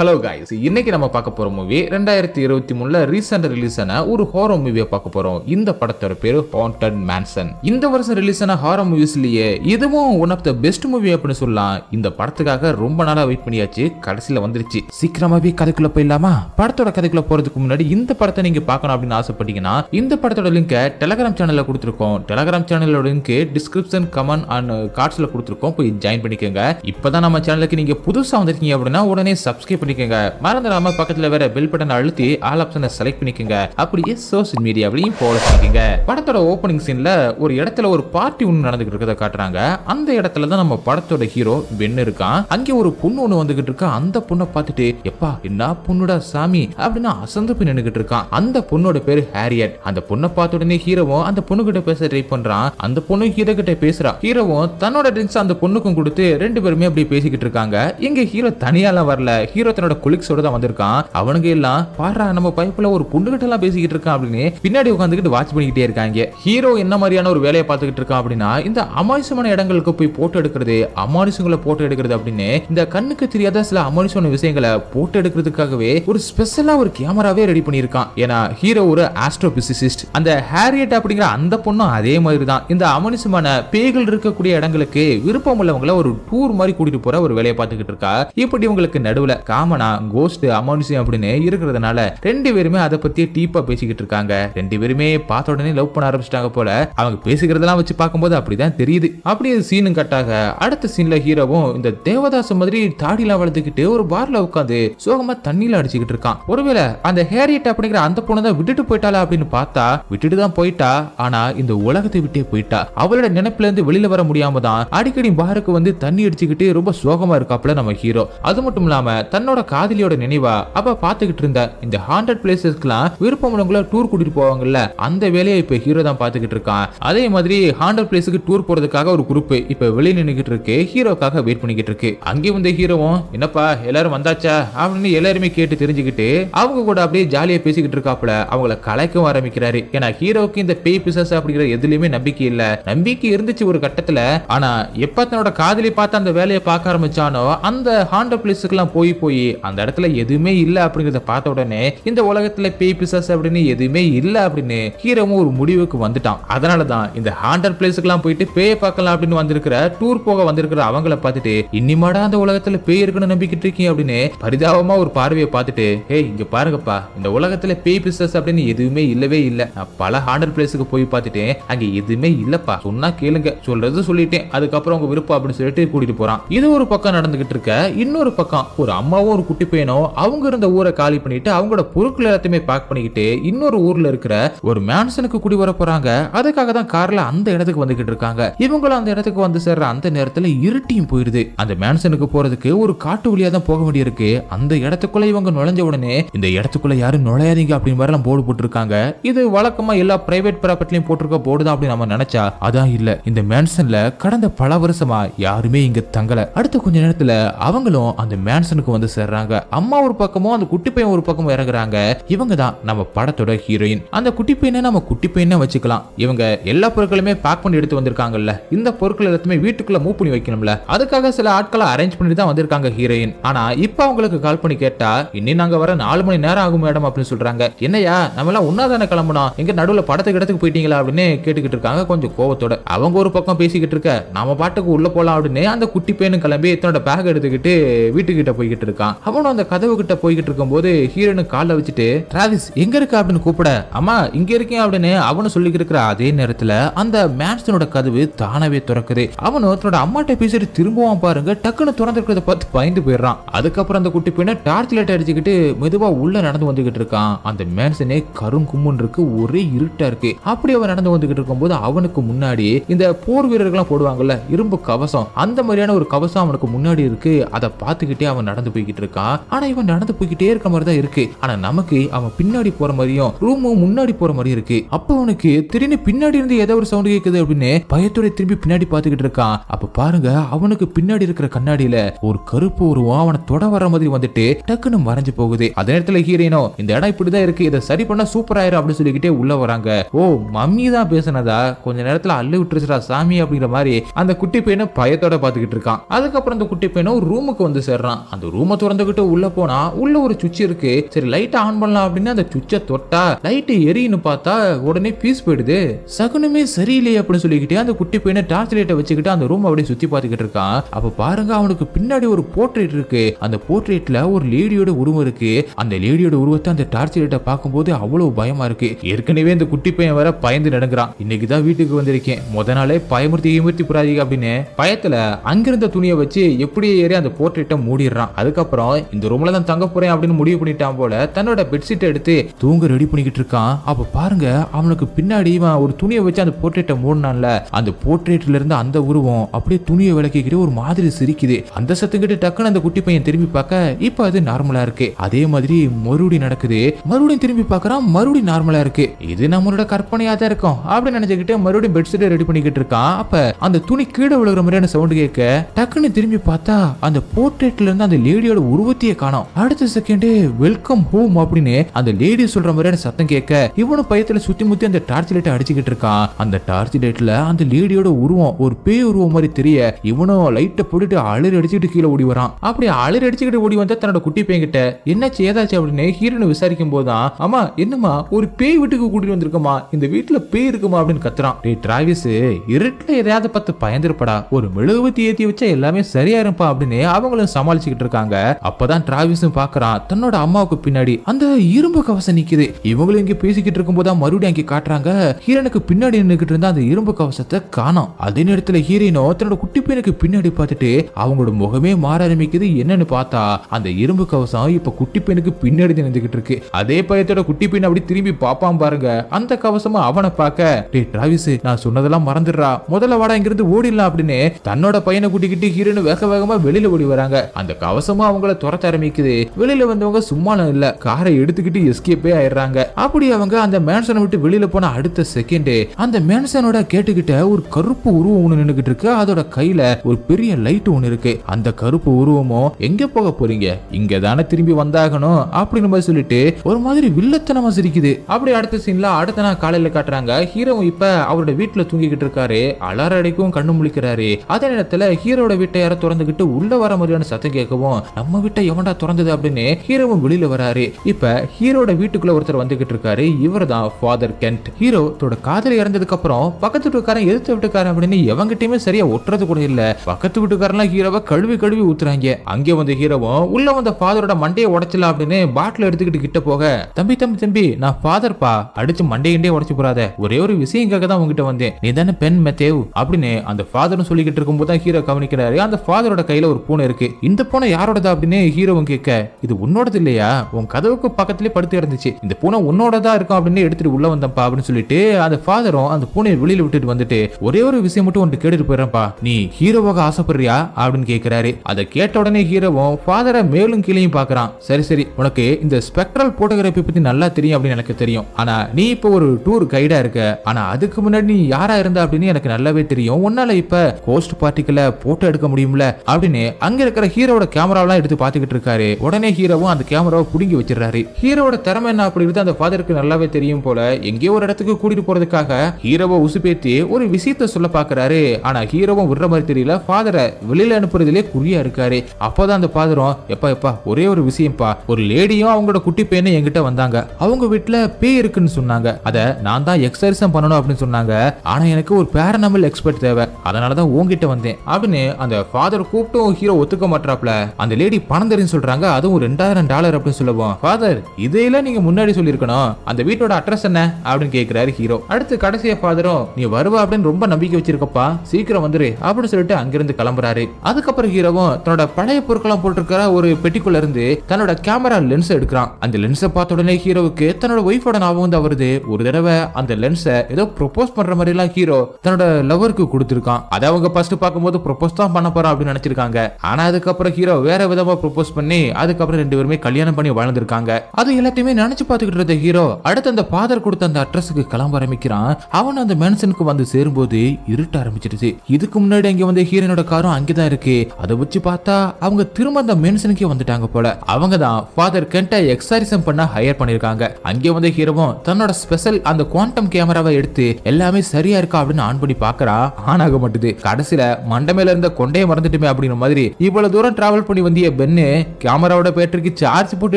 Hello guys இன்னைக்கு நம்ம பார்க்க போகிற மூவி ரெண்டாயிரத்தி இருபத்தி மூணுல ரீசெண்ட் ரிலீஸ் ஆன ஒரு ஹாரர் மூவியை பார்க்க போறோம். இந்த படத்தோட பேரு ஹாண்டட் மேன்சன் இந்த வருஷம் ரிலீஸ் ஆன ஹாரர் மூவிஸ்லயே இதுவும் one of the best movie அப்படின்னு சொல்லலாம். இந்த படத்துக்காக ரொம்ப நாளா வெயிட் பண்ணியாச்சு. கடைசியில வந்துருச்சு. சீக்கிரமாவே கதைக்குள்ள போயிடலாமா? படத்தோட கதைக்குள்ள போறதுக்கு முன்னாடி இந்த படத்தை நீங்க பார்க்கணும் அப்படின்னு ஆசைப்பட்டீங்கன்னா இந்த படத்தோட லிங்கை டெலகிராம் சேனல்ல கொடுத்துருக்கோம். டெலகிராம் சேனலோட லிங்க் டிஸ்கிரிப்ஷன் கமெண்ட் அண்ட் கார்ட்ஸ்ல கொடுத்துருக்கோம். போய் ஜாயின் பண்ணிக்கோங்க. இப்பதான் நம்ம சேனலுக்கு நீங்க புதுசா வந்திருக்கீங்க அப்படின்னா உடனே சப்ஸ்கிரைப் பண்ணிக்கோங்க. மறந்துடாம பக்கத்துல வேற பெல் பட்டன் அழுத்தி ஆல் ஆப்ஷனை செலக்ட் பண்ணிக்கோங்க. அப்படியே சோசியல் மீடியாவிலையும் ஃபாலோ பண்ணிக்கோங்க. படத்தோட ஓப்பனிங் சீன்ல ஒரு இடத்துல ஒரு பார்ட்டி ஒன்று நடந்துகிட்டு இருக்கிறத காட்டுறாங்க. அந்த இடத்துல தான் நம்ம படத்தோட ஹீரோ பென் இருக்கான். அங்கே ஒரு பொண்ணு ஒன்று வந்துகிட்டு இருக்கா. அந்த பொண்ணை பார்த்துட்டு எப்பா என்ன பொண்ணுடா சாமி? அப்படின்னு அசந்து போய் நின்னுகிட்டு இருக்கான். அந்த பொண்ணோட பேரு ஹேரியட். அந்த பொண்ணை பார்த்த உடனே ஹீரோவும் அந்த பொண்ணு கிட்ட பேச ட்ரை பண்றான். அந்த பொண்ணு ஹீரோ கிட்ட பேசுறா. ஹீரோவும் தன்னோட ட்ரிங்க்ஸ் அந்த பொண்ணுக்கும் கொடுத்து ரெண்டு பேருமே அப்படியே பேசிக்கிட்டு இருக்காங்க. இங்க ஹீரோ தனியாலாம் வரல. ஹீரோ தன்னோட கொலிக்ஸோட தான் வந்திருக்கான். அவனுங்க எல்லாம் பாடுறா நம்ம பைப்பில் ஒரு பொண்ணு கிட்ட எல்லாம் பேசிக்கிட்டு இருக்கான் அப்படின்னு பின்னாடி உட்காந்துக்கிட்டு வாட்ச் பண்ணிக்கிட்டே இருக்காங்க. ஹீரோ என்ன மாதிரியான ஒரு வேலையை பார்த்துக்கிட்டு இருக்கான் அப்படின்னா இந்த அமானுஷமான இடங்களுக்கு போய் போட்டோ எடுக்கிறது அமானுஷங்களை போட்டோ எடுக்கிறது அப்படின்னு இந்த கண்ணுக்கு தெரியாத சில அமானுஷமான விஷயங்களை போட்டோ எடுக்கிறதுக்காகவே ஒரு ஸ்பெஷலா ஒரு கேமராவே ரெடி பண்ணியிருக்கான். ஏன்னா ஹீரோ ஒரு ஆஸ்ட்ரோபிசிசிஸ்ட் அந்த ஹேரியட் அப்படிங்கிற அந்த பொண்ணும் அதே மாதிரி தான் இந்த அமானுஷமான பேய்கள் இருக்கக்கூடிய இடங்களுக்கு விருப்பம் உள்ளவங்களை ஒரு டூர் மாதிரி கூட்டிட்டு போற ஒரு வேலையை பார்த்துக்கிட்டு இருக்கா. இப்படி இவங்களுக்கு நடுவுல ராமனா கோஸ்ட் அமானுஷம் அப்படின்னு இருக்கிறதுனால ரெண்டு பேருமே அதை பத்தியே டீப்பா பேசிக்கிட்டு இருக்காங்க. ரெண்டு பேருமே பார்த்த உடனே லவ் பண்ண ஆரம்பிச்சிட்டாங்க போல. அவங்க பேசுகிறதெல்லாம் வச்சு பார்க்கும்போது அப்படிதான் தெரியுது. அப்படியே சீனும் கட்டாக அடுத்த சீன்ல ஹீரோவும் இந்த தேவதாச மாதிரி தாடிலாம் வளர்த்துக்கிட்டு ஒரு பார்ல உட்காந்து சோகமா தண்ணியில அடிச்சுக்கிட்டு இருக்கான். ஒருவேளை அந்த ஹேரியட் அப்படிங்கிற அந்த பொண்ணு தான் விட்டுட்டு போயிட்டாளா அப்படின்னு பார்த்தா விட்டுட்டு தான் போயிட்டா. ஆனா இந்த உலகத்தை விட்டே போயிட்டா. அவளோட நினைப்புல இருந்து வெளியில வர முடியாம தான் அடிக்கடி பாருக்கு வந்து தண்ணி அடிச்சுக்கிட்டு ரொம்ப சோகமா இருக்காப்ல நம்ம ஹீரோ அது மட்டும் இல்லாம தன்னோட காதலியோட நினைவா? அவ பாத்துக்கிட்டு இருந்த இந்த ஹாண்டட் பிளேசஸ்க்குலாம் விருப்பம் டூர் கூட்டிட்டு போவாங்கல்ல அந்த வேலையை இப்ப ஹீரோ தான் பாத்துக்கிட்டு இருக்கான். அதே மாதிரி ஹாண்டட் பிளேஸுக்கு டூர் போறதுக்காக ஒரு குரூப் இப்ப வெளியே நின்னுகிட்டு இருக்கு ஹீரோக்காக வெயிட் பண்ணிக்கிட்டு இருக்கு. அங்கே வந்த ஹீரோவும் என்னப்பா எல்லாரும் வந்தாச்சா? அப்படின்னு எல்லாருமே கேட்டு தெரிஞ்சுக்கிட்டு அவங்க கூட அப்படியே ஜாலியா பேசிக்கிட்டு இருக்காப்ல அவங்கள கலைக்கவும் ஆரம்பிக்கிறாரு. ஏன்னா ஹீரோவுக்கு இந்த பேய் பிசஸ் அப்படிங்கிற எதுலயுமே நம்பிக்கை இல்ல. நம்பிக்கை இருந்துச்சு ஒரு கட்டத்துல ஆனா எப்ப தன்னோட காதலி பார்த்து அந்த வேலையை பார்க்க ஆரம்பிச்சானோ அந்த ஹாண்டட் பிளேஸுக்கு போய் போய் அந்த இடத்துல எதுவுமே இல்ல அப்படிங்கறத பார்த்த உடனே இந்த உலகத்துல பேய் பிசாஸ் அப்படின்னு எதுவுமே இல்ல அப்படின்னு ஹீரோவும் ஒரு முடிவுக்கு வந்துட்டான். அதனாலதான் இந்த ஹாண்டர் பிளேஸுக்கெல்லாம் போயிட்டு பேயை பார்க்கலாம் அப்படின்னு வந்திருக்கிற டூர் போக வந்திருக்கிற அவங்கள பார்த்துட்டு இன்னிமாடா அந்த உலகத்துல பேய் இருக்குன்னு நம்பிக்கிட்டு இருக்கீங்க அப்படின்னு பரிதாபமா ஒரு பார்வையை பார்த்துட்டு ஹே இங்க பாருங்கப்பா இந்த உலகத்துல பேய் பிசாஸ் அப்படின்னு எதுவுமே இல்லவே இல்ல. நான் பல ஹாண்டர் பிளேஸுக்கு போய் பார்த்துட்டேன் அங்க எதுவுமே இல்லப்பா சொன்னா கேளுங்க சொல்றது சொல்லிட்டேன். அதுக்கப்புறம் உங்க விருப்பம் அப்படின்னு சொல்லிட்டு கூட்டிட்டு போறான். இது ஒரு பக்கம் நடந்துகிட்டு இருக்க இன்னொரு பக்கம் ஒரு அம்மாவும் ஒரு குட்டி பையனும் அவங்க இருந்த ஊரை காலி பண்ணிட்டு அவங்களோட பொருட்கள் எல்லாத்தையுமே பேக் பண்ணிக்கிட்டு இன்னொரு ஊர்ல இருக்கிற ஒரு மேன்சனுக்கு குடி வர போறாங்க. அதுக்காக தான் கார்ல அந்த இடத்துக்கு வந்துகிட்டு இருக்காங்க. இவங்களும் அந்த இடத்துக்கு வந்து சேர்ற அந்த நேரத்துல இருட்டியும் போயிருது. அந்த மேன்சனுக்கு போறதுக்கு ஒரு காட்டு வழியா தான் போக வேண்டியிருக்கு. அந்த இடத்துக்குள்ள இவங்க நுழைஞ்ச உடனே இந்த இடத்துக்குள்ள யாரும் நுழையாதீங்க அப்படின்னு மாதிரி போர்டு போட்டிருக்காங்க. இது வழக்கமா எல்லா பிரைவேட் ப்ராப்பர்ட்டிலையும் போட்டிருக்க போர்டு தான் அப்படின்னு நம்ம நினைச்சா அதான் இல்ல. இந்த மேன்சன்ல கடந்த பல வருஷமா யாருமே இங்க தங்கல. அடுத்த கொஞ்ச நேரத்துல அவங்களும் அந்த மேன்சனுக்கு வந்து சேர்றாங்க. அம்மா ஒரு பக்கமும் அந்த குட்டி பையன் ஒரு பக்கமும் இறங்குறாங்க. இவங்க தான் நம்ம படத்தோட ஹீரோயின். அந்த குட்டி பையனை நம்ம குட்டி பையனை வச்சுக்கலாம். இவங்க எல்லா பொருட்களுமே பேக் பண்ணி எடுத்து வந்திருக்காங்கல்ல. இந்த பொருட்கள் எல்லாத்தையுமே வீட்டுக்குள்ள மூவ் பண்ணி வைக்கணும்ல. அதுக்காக சில ஆட்களை அரேஞ்ச் பண்ணி தான் வந்திருக்காங்க ஹீரோயின். ஆனா இப்ப அவங்களுக்கு கால் பண்ணி கேட்டா இன்னும் நாங்க வர நாலு மணி நேரம் ஆகும் மேடம் அப்படின்னு சொல்றாங்க. என்னையா நம்ம எல்லாம் ஒன்னாதானே கிளம்பணும் எங்க நடுவுல படத்துக்கு இடத்துக்கு போயிட்டீங்களா? அப்படின்னு கேட்டுக்கிட்டு இருக்காங்க கொஞ்சம் கோவத்தோட. அவங்க ஒரு பக்கம் பேசிக்கிட்டு இருக்க நாம பாட்டுக்கு உள்ள போலாம் அப்படின்னு அந்த குட்டி பையனும் கிளம்பி தன்னோட பேக் எடுத்துக்கிட்டு வீட்டுக்கிட்ட போய்கிட்டு இருக்கான். அவனும் அந்த கதவு கிட்ட போய்கிட்டு இருக்கும்போது ஹீரோனு காலை வச்சுட்டு டிராவிஸ் எங்க இருக்க? அப்படின்னு கூப்பிட அம்மா இங்க இருக்கேன் அப்படின்னு அவனு சொல்லிக்கிட்டு இருக்கிற அதே நேரத்துல அந்த மேன்சனோட கதவு தானவே திறக்குது. அவனு தன்னோட அம்மாட்ட பேசிட்டு திரும்பவும் பாருங்க டக்குன்னு திறந்துருக்கிறத பார்த்து பயந்து போயிடுறான். அதுக்கப்புறம் அந்த குட்டி பையனை டார்ச் லைட் அடிச்சுக்கிட்டு மெதுவா உள்ள நடந்து வந்துகிட்டு இருக்கான். அந்த மேன்சனே கருங்கும்முன்னு இருக்கு ஒரே இருட்டா இருக்கு. அப்படி அவன் நடந்து வந்துகிட்டு இருக்கும்போது அவனுக்கு முன்னாடி இந்த போர் வீரர்கள்லாம் போடுவாங்கல்ல இரும்பு கவசம். அந்த மாதிரியான ஒரு கவசம் அவனுக்கு முன்னாடி இருக்கு. அதை பார்த்துக்கிட்டே அவன் நடந்து போய்கிட்டு இருக்கான். ஆனா இவன் நடந்து போய்கிட்டே இருக்க மாதிரி தான் இருக்கு. ஆனா நமக்கு அவன் பின்னாடி போற மாதிரியும் ரூமும் முன்னாடி போற மாதிரி இருக்கு. அப்ப அவனுக்கு திடீர்னு பின்னாடி இருந்து ஏதோ ஒரு சவுண்ட் கேக்குது அப்படின்னு பயத்தோட திரும்பி பின்னாடி பாத்துக்கிட்டு இருக்கான். அப்ப பாருங்க அவனுக்கு பின்னாடி இருக்கிற கண்ணாடியில ஒரு கருப்பு உருவம் அவனை தொட வர மாதிரி வந்துட்டு டக்குன்னு மறைஞ்சு போகுது. அதே நேரத்துல ஹீரோயினோ இந்த இடம் இப்படிதான் இருக்கு இதை சரி பண்ண சூப்பர் ஆயிரும் அப்படின்னு சொல்லிக்கிட்டே உள்ள வராங்க. ஓ மம்மி தான் பேசுனதா? கொஞ்ச நேரத்துல அள்ளு விட்டுருச்சுடா சாமி அப்படிங்கிற மாதிரி அந்த குட்டி பையனை பயத்தோட பாத்துக்கிட்டு இருக்கான். அதுக்கப்புறம் அந்த குட்டி பையனும் ஒரு ரூமுக்கு வந்து சேர்றான். அந்த ரூமை திறந்துகிட்டு உள்ள போனா உள்ள ஒரு சுவிட்ச் இருக்கு. சரி லைட் ஆன் பண்ணலாம் அப்படின்னு அந்த சுவிட்சை தொட்டா லைட் எரியுன்னு பார்த்தா உடனே பீஸ் போயிடுது. சகுனமே சரியில்லையே அப்படின்னு சொல்லிக்கிட்டே அந்த குட்டி பையனை டார்ச் லைட்டை வச்சுக்கிட்டு அந்த ரூம் அப்படியே சுத்தி பார்த்துக்கிட்டு இருக்கான். அப்ப பாருங்க அவனுக்கு பின்னாடி ஒரு போர்ட்ரேட் இருக்கு. அந்த போர்ட்ரேட்ல ஒரு லேடியோட உருவம் இருக்கு. அந்த லேடியோட உருவத்தை அந்த டார்ச் லைட்டை பார்க்கும்போது அவ்வளவு பயமா இருக்கு. ஏற்கனவே இந்த குட்டி பையன் வேற பயந்து நடங்குறான் இன்னைக்கு தான் வீட்டுக்கு வந்திருக்கேன். முத நாளே பயமுறுத்தி ஏமுறுத்தி புறாதீங்க அப்படின்னு பயத்துல அங்கிருந்த துணியை வச்சு எப்படி ஏறி அந்த போர்ட்ரேட்டை மூடிடுறான். அதுக்கப்புறம் இந்த ரூம்ல தான் தங்க போறேன் அப்படின்னு முடிவு பண்ணிட்டான் போல. தன்னோட பெட்ஷீட் எடுத்து தூங்க ரெடி பண்ணிக்கிட்டு இருக்கான். அப்ப பாருங்க அவனுக்கு பின்னாடி இவன் ஒரு துணியை வச்சு அந்த போர்ட்ரேட்டை மூடினான்ல. அந்த போர்ட்ரேட்ல இருந்து அந்த உருவம் அப்படியே துணியை விளக்கிக்கிட்டு ஒரு மாதிரி சிரிக்குது. அந்த சத்துக்கிட்டு டக்குன்னு அந்த குட்டி பையன் திரும்பி பார்க்க இப்ப அது நார்மலா இருக்கு. அதே மாதிரி மறுபடியும் நடக்குது. மறுபடியும் திரும்பி பார்க்கறான் மறுபடியும் நார்மலா இருக்கு. இது நம்மளோட கற்பனையா தான் இருக்கும். அப்படின்னு நினைச்சுக்கிட்டு மறுபடியும் பெட்ஷீட்டை ரெடி பண்ணிக்கிட்டு இருக்கான். அப்ப அந்த துணி கீழே விழுகிற மாதிரியான சவுண்ட் கேட்க டக்குன்னு திரும்பி பார்த்தா அந்த போர்ட்ரேட்ல இருந்து அந்த லேடியோட உருவத்தையே காணோம். அடுத்த செகண்டே வெல்கம் ஹோம் அப்படின்னு அந்த லேடி சொல்ற மாதிரியான சத்தம் கேட்க இவனும் பயத்துல சுத்தி முத்தி அந்த டார்ச் லைட்டை அடிச்சுக்கிட்டு இருக்கான். அந்த டார்ச் லைட்ல அந்த லேடியோட உருவம் ஒரு பேய் உருவம் மாதிரி தெரிய இவனும் லைட்டை போட்டுட்டு அலறி அடிச்சுக்கிட்டு கீழே ஓடி வரான். அப்படி அலறி அடிச்சுக்கிட்டு ஓடி வந்தா தன்னோட குட்டி பையன் கிட்ட என்னாச்சு ஏதாச்சு அப்படின்னு ஹீரோனை விசாரிக்கும் போதுதான் அம்மா என்னம்மா ஒரு பேய் வீட்டுக்கு கூட்டிட்டு வந்திருக்கமா? இந்த வீட்டுல பேய் இருக்குமா? அப்படின்னு கத்துறான். டேய் டிராவிஸ் இருட்டுல எதையாவது பார்த்து பயந்துருப்படா. ஒரு மெழுகுவத்தி ஏத்தி வச்சா எல்லாமே சரியா இருப்பா அப்படின்னு அவங்களும் சமாளிச்சுக்கிட்டு இருக்காங்க. அப்பதான் டிராவிஸும் பாக்குறான் தன்னோட அம்மாவுக்கு பின்னாடி அந்த இரும்பு கவசம் நிக்குது. இவங்களும் இங்க பேசிக்கிட்டு இருக்கும்போது மறுபடியும் அங்கே காட்டுறாங்க. ஹீரனுக்கு பின்னாடி நின்றுகிட்டு இருந்த அந்த இரும்பு கவசத்தை காணும். அதே நேரத்துல ஹீரோயினோ தன்னோட குட்டி பையனுக்கு பின்னாடி பார்த்துட்டு அவங்களோட முகமே மாற ஆரம்பிக்குது. என்னன்னு பார்த்தா அந்த இரும்பு கவசம் இப்ப குட்டி பையனுக்கு பின்னாடி நின்றுகிட்டு இருக்கு. அதே பையத்தோட குட்டி பையன் அப்படி திரும்பி பாப்பான் பாருங்க. அந்த கவசமா அவனை பார்க்க டே டிராவிஸ் நான் சொன்னதெல்லாம் மறந்துடுறா. முதல்ல வாடா இங்கிருந்து ஓடிடலாம் அப்படின்னு தன்னோட பையனை கூட்டிக்கிட்டு ஹீரோனு வேக வேகமா வெளியில ஓடி வராங்க. அந்த கவசமா அவங்கள துரத்த ஆரம்பிக்குது. வெளியில வந்தவங்க சும்மா இல்ல. காரை எடுத்துக்கிட்டு எஸ்கேப்பே ஆயிடுறாங்க. அப்படி அவங்க அந்த மேன்சனை விட்டு வெளியில போன அடுத்த செகண்ட் அந்த மேன்சனோட கேட்டுக்கிட்ட ஒரு கருப்பு உருவம் ஒண்ணு நின்னுகிட்டு இருக்கு. அதோட கையில ஒரு பெரிய லைட் ஒண்ணு இருக்கு. அந்த கருப்பு உருவமும் எங்க போக போறீங்க? இங்க தானே திரும்பி வந்தாகணும்? அப்படின்னு மாதிரி சொல்லிட்டு ஒரு மாதிரி வில்லத்தனமா சிரிக்குது. அப்படி அடுத்த சீன்ல அடுத்த நாள் காலையில காட்டுறாங்க ஹீரோ இப்ப அவரோட வீட்டுல தூங்கிக்கிட்டு இருக்காரு. அலார அடிக்கும் கண்ணு முழிக்கிறாரு. அதே நேரத்துல ஹீரோட வீட்டை யாரும் திறந்துகிட்டு உள்ள வர மாதிரியான சத்தம் கேட்கவும் நம்ம நம்ம வீட்டை எவன்டா திறந்தது அப்படின்னு ஹீரோவும் வெளியில வராரு. இப்ப ஹீரோட வீட்டுக்குள்ள ஒருத்தர் வந்துகிட்டு இருக்காரு. இவர் தான் ஃபாதர் கென்ட். ஹீரோ தோட காதல் இறந்ததுக்கு அப்புறம் பக்கத்து வீட்டுக்காரன் எதிர்த்து வீட்டுக்காரன் அப்படின்னு எவங்கிட்டயுமே சரியா ஒட்டுறது கூட இல்ல. பக்கத்து வீட்டுக்காரன்லாம் ஹீரோவை கழுவி கழுவி ஊத்துறாங்க. அங்கே வந்த ஹீரோவும் உள்ள வந்த ஃபாதரோட மண்டையை உடைச்சலாம் அப்படின்னு பாட்டில் எடுத்துக்கிட்டு கிட்ட போக தம்பி தம்பி தம்பி நான் ஃபாதர் பா அடிச்சு மண்டையண்டே உடச்சு போறாத. ஒரே ஒரு விஷயங்காக தான் உங்ககிட்ட வந்தேன். நீ தானே பெண் மெத்தேவ்? அப்படின்னு அந்த ஃபாதரும் சொல்லிக்கிட்டு இருக்கும்போது தான் ஹீரோ கவனிக்கிறாரு. அந்த ஃபாதரோட கையில ஒரு பூனை இருக்கு. இந்த பூனை யாரோடதா அப்படின்னு ஹீரோவும் கேட்க இது உன்னோடது இல்லையா? உன் கதவுக்கு பக்கத்துலயே படுத்து இருந்துச்சு இந்த பூனை உன்னோடதா இருக்கும் அப்படின்னு எடுத்துட்டு உள்ள வந்தப்பா அப்படின்னு சொல்லிட்டு அந்த ஃபாதரும் அந்த பூனையை வெளியில விட்டுட்டு வந்துட்டு ஒரே ஒரு விஷயம் மட்டும் உன்ட்டு கேட்டுட்டு போயிடறப்பா நீ ஹீரோவாக ஆசைப்படுறியா? அப்படின்னு கேட்கிறாரு அதை கேட்ட உடனே ஹீரோவும் ஃபாதரை மேலும் கீழையும் பார்க்கறான் சரி சரி உனக்கு இந்த ஸ்பெக்ட்ரல் போட்டோகிராஃபி பத்தி நல்லா தெரியும் அப்படின்னு எனக்கு தெரியும். ஆனா நீ இப்போ ஒரு டூர் கைடா இருக்க. ஆனா அதுக்கு முன்னாடி நீ யாரா இருந்த அப்படின்னு எனக்கு நல்லாவே தெரியும். உன்னால இப்ப கோஸ்ட் பார்ட்டிக்கல போட்டோ எடுக்க முடியும்ல? அப்படின்னு அங்க இருக்கிற ஹீரோட கேமராலாம் எடுத்து பார்த்துக்கிட்டு இருக்காரு. உடனே ஹீரோவும் அந்த கேமராவை புடுங்கி வச்சிடறாரு. ஹீரோவோட திறமை என்ன அப்படிங்கிறது அந்த ஃபாதருக்கு நல்லாவே தெரியும் போல எங்கேயோ ஒரு இடத்துக்கு கூட்டிட்டு போறதுக்காக ஹீரோவை உசுப்பேத்தி ஒரு விஷயத்த சொல்ல பாக்குறாரு ஆனா ஹீரோவும் விடுற மாதிரி தெரியல. ஃபாதரை வெளியில அனுப்புறதுலே குறியா இருக்காரு. அப்போதான் அந்த ஃபாதரும் எப்பா எப்பா ஒரே ஒரு விஷயம்ப்பா. ஒரு லேடியும் அவங்களோட குட்டி பையனும் என்கிட்ட வந்தாங்க. அவங்க வீட்டுல பேய் இருக்குன்னு சொன்னாங்க. அதை நான் தான் எக்ஸர்சம் பண்ணணும் அப்படின்னு சொன்னாங்க. ஆனா எனக்கு ஒரு பேரனமல் எக்ஸ்பர்ட் தேவை. அதனால தான் உங்ககிட்ட வந்தேன். அப்படின்னு அந்த ஃபாதர் கூப்பிட்டும் ஹீரோ ஒத்துக்க மாட்டாப்ல அந்த லேடி பணம் தெரியும் சொல்றாங்க அதுவும் ரெண்டாயிரம் டாலர் அப்படின்னு சொல்லுவோம். ஃபாதர் இதையெல்லாம் நீங்க முன்னாடி சொல்லியிருக்கணும். அந்த வீட்டோட அட்ரஸ் என்ன? அப்படின்னு கேட்கிறாரு ஹீரோ அடுத்து கடைசியா ஃபாதரும் நீ வருவா அப்படின்னு ரொம்ப நம்பிக்கை வச்சிருக்கப்பா. சீக்கிரம் வந்துரு அப்படின்னு சொல்லிட்டு அங்கிருந்து கிளம்புறாரு. அதுக்கப்புறம் ஹீரோவும் தன்னோட பழைய பொருட்களும் போட்டிருக்கிற ஒரு பெட்டிக்குள்ள இருந்து தன்னோட கேமரா லென்ஸ் எடுக்கிறான். அந்த லென்ஸை பார்த்த உடனே ஹீரோவுக்கு தன்னோட ஒய்ஃபோட ஞாபகம் வந்து வருது. ஒரு தடவை அந்த லென்ஸை ஏதோ ப்ரொபோஸ் பண்ற மாதிரி எல்லாம் ஹீரோ தன்னோட லவருக்கு கொடுத்திருக்கான். அதை அவங்க ஃபர்ஸ்ட் பார்க்கும்போது ப்ரொபோஸ் தான் பண்ண போறான் அப்படின்னு நினைச்சிருக்காங்க. ஆனா அதுக்கப்புறம் ஹீரோ வேற விதமா ப்ரொபோஸ் பண்ணி அதுக்கப்புறம் ரெண்டு பேருமே கல்யாணம் பண்ணி வாழ்ந்திருக்காங்க. அது எல்லாத்தையுமே நினைச்சு பார்த்துக்கிட்டு இருந்த ஹீரோ அடுத்து அந்த ஃபாதர் கொடுத்த அந்த அட்ரஸுக்கு கிளம்ப ஆரம்பிக்கிறான். அவன் அந்த மேன்சனுக்கு வந்து சேரும்போது இருட்ட ஆரம்பிச்சிருச்சு இதுக்கு முன்னாடி அங்கே வந்து ஹீரோனோட காரும் அங்கதான் இருக்கு. அதை வச்சு பார்த்தா அவங்க திரும்ப அந்த மேன்சனுக்கே வந்துட்டாங்க போல. அவங்க தான் ஃபாதர் கென்ட்டை எக்ஸாரிசம் பண்ண ஹையர் பண்ணிருக்காங்க அங்கே வந்த ஹீரோவும் தன்னோட ஸ்பெஷல் அந்த குவாண்டம் கேமராவை எடுத்து எல்லாமே சரியா இருக்கா? அப்படின்னு ஆன் பண்ணி பார்க்கறான் ஆன் ஆக மாட்டுது. கடைசியில மண்டமேல இருந்த கொண்டையை மறந்துட்டுமே அப்படிங்கிற மாதிரி இவ்வளவு தூரம் டிராவல் பண்ணி வந்திய பென்னு கேமராவோட பேட்டரிக்கு சார்ஜ் போட்டு